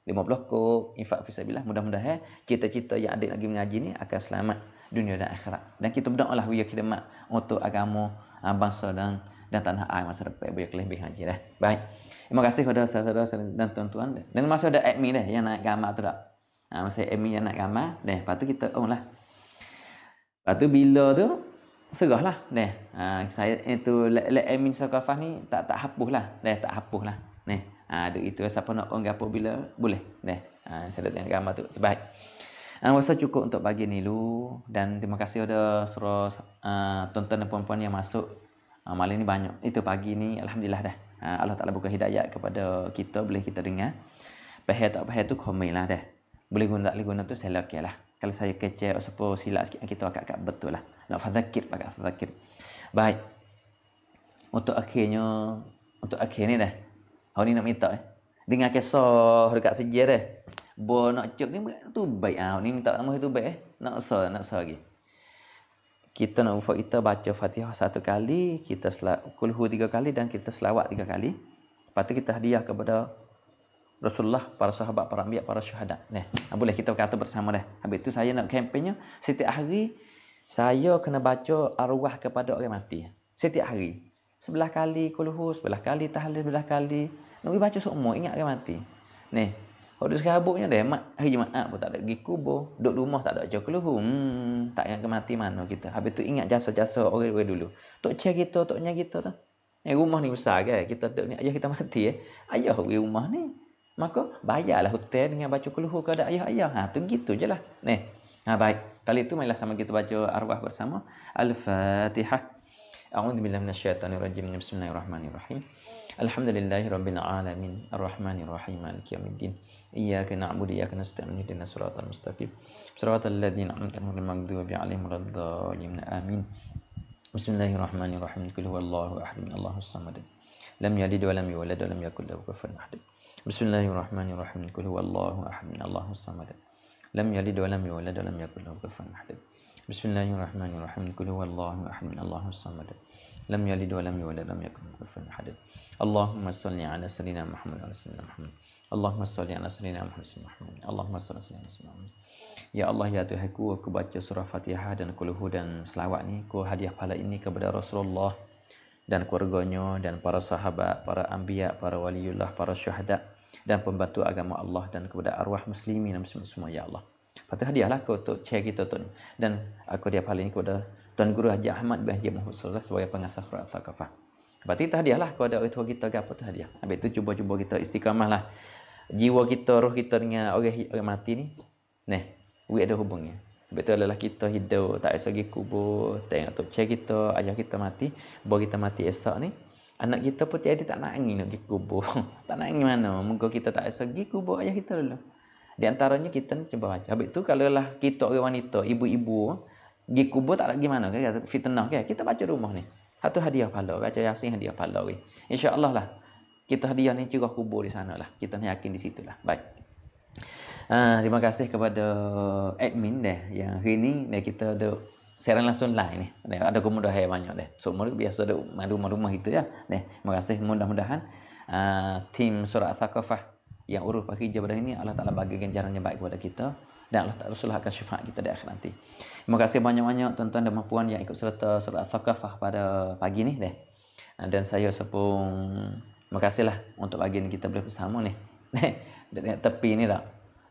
50 ke infak fisabilillah. Mudah-mudahan eh, cita-cita yang ada lagi mengaji ni akan selamat dunia dan akhirat. Dan kita berdoa lah wiyah khidmat untuk agama, uh, bangsa dan dan tanah air masa depan boleh kelebihan je dah. Baik. Terima kasih kepada saudara-saudara dan tuan-tuan. Dan masa ada admin dah yang naik gambar tu tak. Ha, masa admin yang naik gambar, dah. Lepas tu kita on lah. Lepas tu bila tu, serah lah. Dah. Ha, saya itu, let, admin Sakafah ni tak tak hapus lah. Dah, tak hapus lah. Nih. Ha, itu siapa nak on apa bila, boleh. Dah. Ha, saya dah gambar tu. Baik. Ha, masa cukup untuk pagi ni lu. Dan terima kasih kepada suruh uh, tuan-tuan dan puan-puan yang masuk Ha, malam ni banyak. Itu pagi ni Alhamdulillah dah. Ha, Allah Ta'ala buka hidayat kepada kita. Boleh kita dengar. Pahir tak pahir tu komen lah dah. Boleh guna tak boleh guna tu saya lakir lah. Kalau saya kecek atau silap sikit kita agak-agak betul lah. Nak fadakir pakai fadakir. Baik. Untuk akhirnya. Untuk akhir ni dah. Hari ni nak minta eh. Dengar kisah dekat sejarah. Bo nak cek ni tu baik ah. Ni minta nama itu baik eh. Nak sa, nak sa lagi kita nak buat kita baca Fatihah satu kali, kita kulhu tiga kali dan kita selawat tiga kali. Lepas tu kita hadiah kepada Rasulullah, para sahabat, para ambiak, para syuhada. Nah, boleh kita berkata bersama dah. Habis tu saya nak kempennya setiap hari saya kena baca arwah kepada orang mati. Setiap hari. Sebelah kali kulhu, sebelah kali tahlil, sebelah kali. Nak baca semua, ingat orang mati. Nih, Hak duk sehabuknya dah mak hari Jumaat pun tak ada pergi kubur, duduk rumah tak ada jauh keluhu. Hmm, tak ingat ke mati mana kita. Habis tu ingat jasa-jasa orang-orang dulu. Tok cek kita, tok nya kita tu. Eh rumah ni besar kan? Kita duduk ni ayah kita mati eh. Ayah pergi rumah ni. Maka bayarlah hotel dengan baca keluhu kepada ayah-ayah. Ha tu gitu je lah. Ni. Ha baik. Kali itu marilah sama kita baca arwah bersama. Al-Fatihah. A'udzu billahi minasyaitonir rajim. Bismillahirrahmanirrahim. Alhamdulillahirabbil alamin. Arrahmanir rahim. Maliki yaumiddin. إياك نعبد إياك نستعين اهدنا الصراط المستقيم. صراط الذين أنعمت عليهم المغضوب عليهم ولا الضالين. آمين. بسم الله الرحمن الرحيم. قل هو الله أحد الله الصمد. لم يلد ولم يولد ولم يكن له كفوا أحد. بسم الله الرحمن الرحيم. قل هو الله أحد الله الصمد. لم يلد ولم يولد ولم يكن له كفوا أحد. بسم الله الرحمن الرحيم. قل هو الله أحد الله الصمد. لم يلد ولم يولد ولم يكن له كفوا أحد. اللهم صل على سيدنا محمد وعلى سيدنا محمد. Allahumma salli ala sayyidina Muhammad Allahumma salli ala sayyidina Muhammad Ya Allah ya Tuhanku aku baca surah Fatihah dan kuluhu dan selawat ni aku hadiah pahala ini kepada Rasulullah dan keluarganya dan para sahabat, para anbiya, para waliullah, para syuhada dan pembantu agama Allah dan kepada arwah muslimin dan muslimin semua ya Allah. Patut hadiahlah kau untuk share kita tu dan aku dia pahala ini kepada Tuan Guru Haji Ahmad bin Haji Muhammad Sallallahu sebagai pengasas surat Al-Thaqafah. Lepas itu hadiahlah kau ada orang tua kita ke apa tu hadiah. Habis itu cuba-cuba kita istiqamah lah jiwa kita, roh kita dengan orang, orang mati ni, nah, we ada hubungnya. Betul adalah kita hidup, tak esok pergi kubur, tengok tu cek kita, ayah kita mati, bawa kita mati esok ni, anak kita pun tiada tak nak ingin nak pergi kubur. tak nak ingin mana, mungkin kita tak esok pergi kubur ayah kita dulu. Di antaranya kita ni cuba baca. Habis tu kalau lah kita orang wanita, ibu-ibu, pergi kubur tak lagi mana, kan? fitnah kan? Kita baca rumah ni. Satu hadiah pahala, baca yasin hadiah pahala. InsyaAllah lah kita hadiah ni curah kubur di sana lah. Kita ni yakin di situ lah. Baik. Uh, terima kasih kepada admin deh yang hari ni deh kita ada siaran langsung live ni. Deh, ada kemudahan banyak deh. So murid biasa ada rumah-rumah itu ya. Deh, terima kasih mudah-mudahan uh, tim surat thaqafah yang urus pagi pada ini Allah Taala bagi ganjaran yang baik kepada kita dan Allah Taala Rasulullah akan syafaat kita di akhir nanti. Terima kasih banyak-banyak tuan-tuan dan puan yang ikut serta surat thaqafah pada pagi ni deh. Uh, dan saya sepung Terima kasihlah untuk bagian kita boleh bersama ni. Dekat tepi ni tak.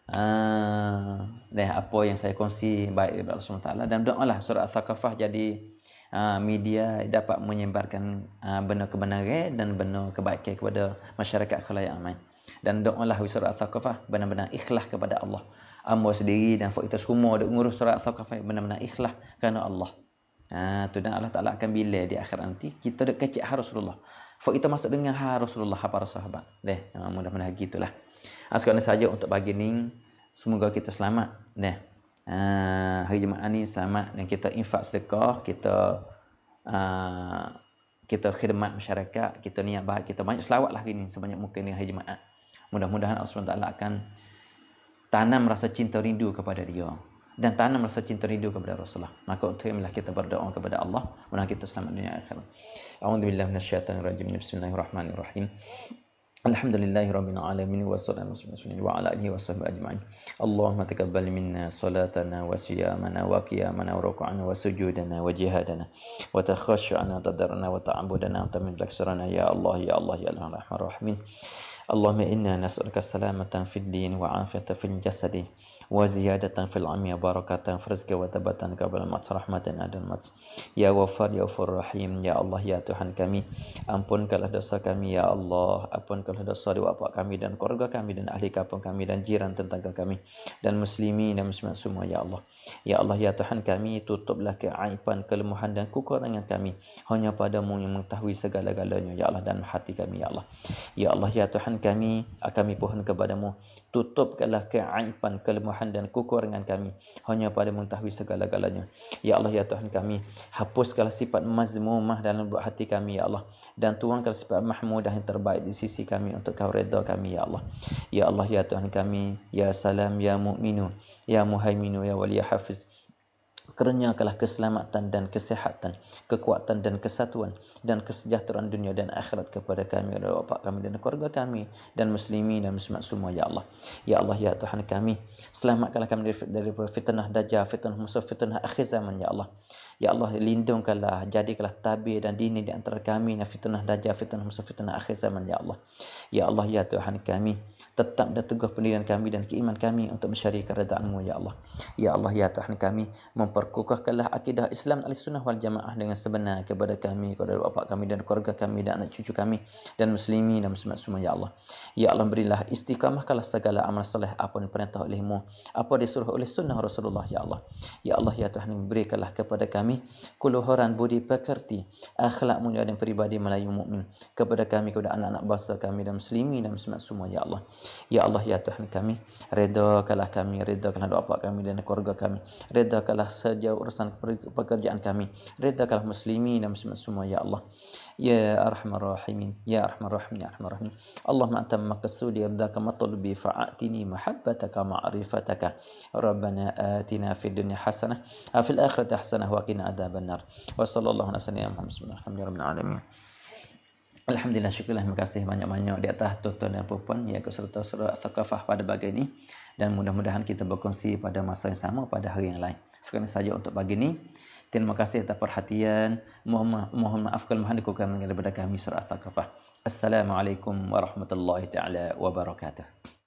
Uh, apa yang saya kongsi baik daripada Allah SWT dan doalah surat Al-Thaqafah jadi uh, media dapat menyebarkan uh, benar kebenaran dan benar kebaikan kepada masyarakat khalayak ramai. Dan doalah surat Al-Thaqafah benar-benar ikhlas kepada Allah. Amba sendiri dan kita semua ada ngurus surat Al-Thaqafah benar-benar ikhlas kerana Allah. Ha, tu dan Allah Ta'ala akan bila di akhir nanti kita dekat kecik Rasulullah. Fak kita masuk dengan ha Rasulullah para sahabat. Deh, ha, mudah-mudahan gitulah. Ha, sekarang saja untuk bagi ni semoga kita selamat. Deh. Ha, hari Jumaat ni selamat dan kita infak sedekah, kita uh, kita khidmat masyarakat, kita niat baik, kita banyak selawatlah hari ni sebanyak mungkin di hari Jumaat. Mudah-mudahan Allah SWT akan tanam rasa cinta rindu kepada dia dan tanam rasa cinta rindu kepada Rasulullah. Maka terimalah kita berdoa kepada Allah, mudah kita selamat dunia akhirat. A'udzubillahi minasyaitonirrajim. Bismillahirrahmanirrahim. الحمد لله رب العالمين والصلاة والسلام وعلى آله وصحبه أجمعين اللهم تقبل منا صلاتنا وصيامنا وقيامنا وركوعنا وسجودنا وجهادنا وتخشعنا تدرنا وتعبدنا وتمد أكثرنا يا الله يا الله يا الرحمن الرحيم اللهم إنا نسألك السلامة في الدين وعافية في الجسد waziyadatan fil ilmi barakatan rizqi wa tabatan qabla mat rahmatan adal mat ya ghafar ya ghafur rahim ya allah ya tuhan kami ampunkanlah dosa kami ya allah ampunkanlah dosa di bapak kami dan keluarga kami dan ahli kampung kami dan jiran tetangga kami dan muslimin dan muslimat semua ya allah. Ya allah ya tuhan kami tutuplah keaiban kelemahan dan kekurangan kami hanya padamu yang mengetahui segala-galanya ya allah dan hati kami ya allah. Ya allah ya tuhan kami kami pohon kepadamu tutupkanlah keaiban kelemahan kelemahan dan kekurangan kami. Hanya pada mengetahui segala-galanya. Ya Allah ya Tuhan kami hapuskanlah sifat mazmumah dalam buat hati kami ya Allah. Dan tuangkan sifat mahmudah yang terbaik di sisi kami untuk kau redha kami ya Allah. Ya Allah ya Tuhan kami ya salam ya mu'minu ya muhaiminu ya wali ya hafiz Kerenyakanlah keselamatan dan kesehatan, kekuatan dan kesatuan dan kesejahteraan dunia dan akhirat kepada kami dan bapa kami dan keluarga kami dan muslimin dan muslimat semua ya Allah. Ya Allah ya Tuhan kami, selamatkanlah kami dari fitnah dajjal, fitnah musuh, fitnah akhir zaman ya Allah. Ya Allah lindungkanlah, jadikanlah tabir dan dini di antara kami dan fitnah dajjal, fitnah musuh, fitnah akhir zaman ya Allah. Ya Allah ya Tuhan kami, tetap dan teguh pendirian kami dan keiman kami untuk mencari keredaanmu ya Allah. Ya Allah ya Tuhan kami, memper kukuhkanlah akidah Islam al-Sunnah wal Jamaah dengan sebenar kepada kami, kepada bapa kami dan keluarga kami dan anak cucu kami dan muslimin dan muslimat semua ya Allah. Ya Allah berilah istiqamahkanlah segala amal soleh apa yang perintah olehmu, apa disuruh oleh sunnah Rasulullah ya Allah. Ya Allah ya Tuhan berikanlah kepada kami kuluhuran budi pekerti, akhlak mulia dan peribadi Melayu mukmin kepada kami kepada anak-anak bangsa kami dan muslimin dan muslimat semua ya Allah. Ya Allah ya Tuhan kami, redakanlah kami, redakanlah doa kami dan keluarga kami. Redakanlah sejauh urusan pekerjaan kami. Redakanlah muslimin dan muslimat semua ya Allah. Ya Arhamar Rahimin, Ya Arhamar Rahim, Ya Arhamar Rahim. Allahumma anta maqsudi abdaka matlubi fa'atini mahabbataka ma'rifataka. Rabbana atina fid dunya hasanah, fil akhirati hasanah wa qina adzabannar. Wa sallallahu alaihi wasallam alamin. Alhamdulillah syukurlah terima kasih banyak-banyak di atas tuan-tuan dan puan yang ikut serta surah Thaqafah pada pagi ini dan mudah-mudahan kita berkongsi pada masa yang sama pada hari yang lain. Sekarang saja untuk pagi ini. Terima kasih atas perhatian. Mohon, mohon maaf kalau mohon dikurangkan daripada kami surah Thaqafah. Assalamualaikum warahmatullahi taala wabarakatuh.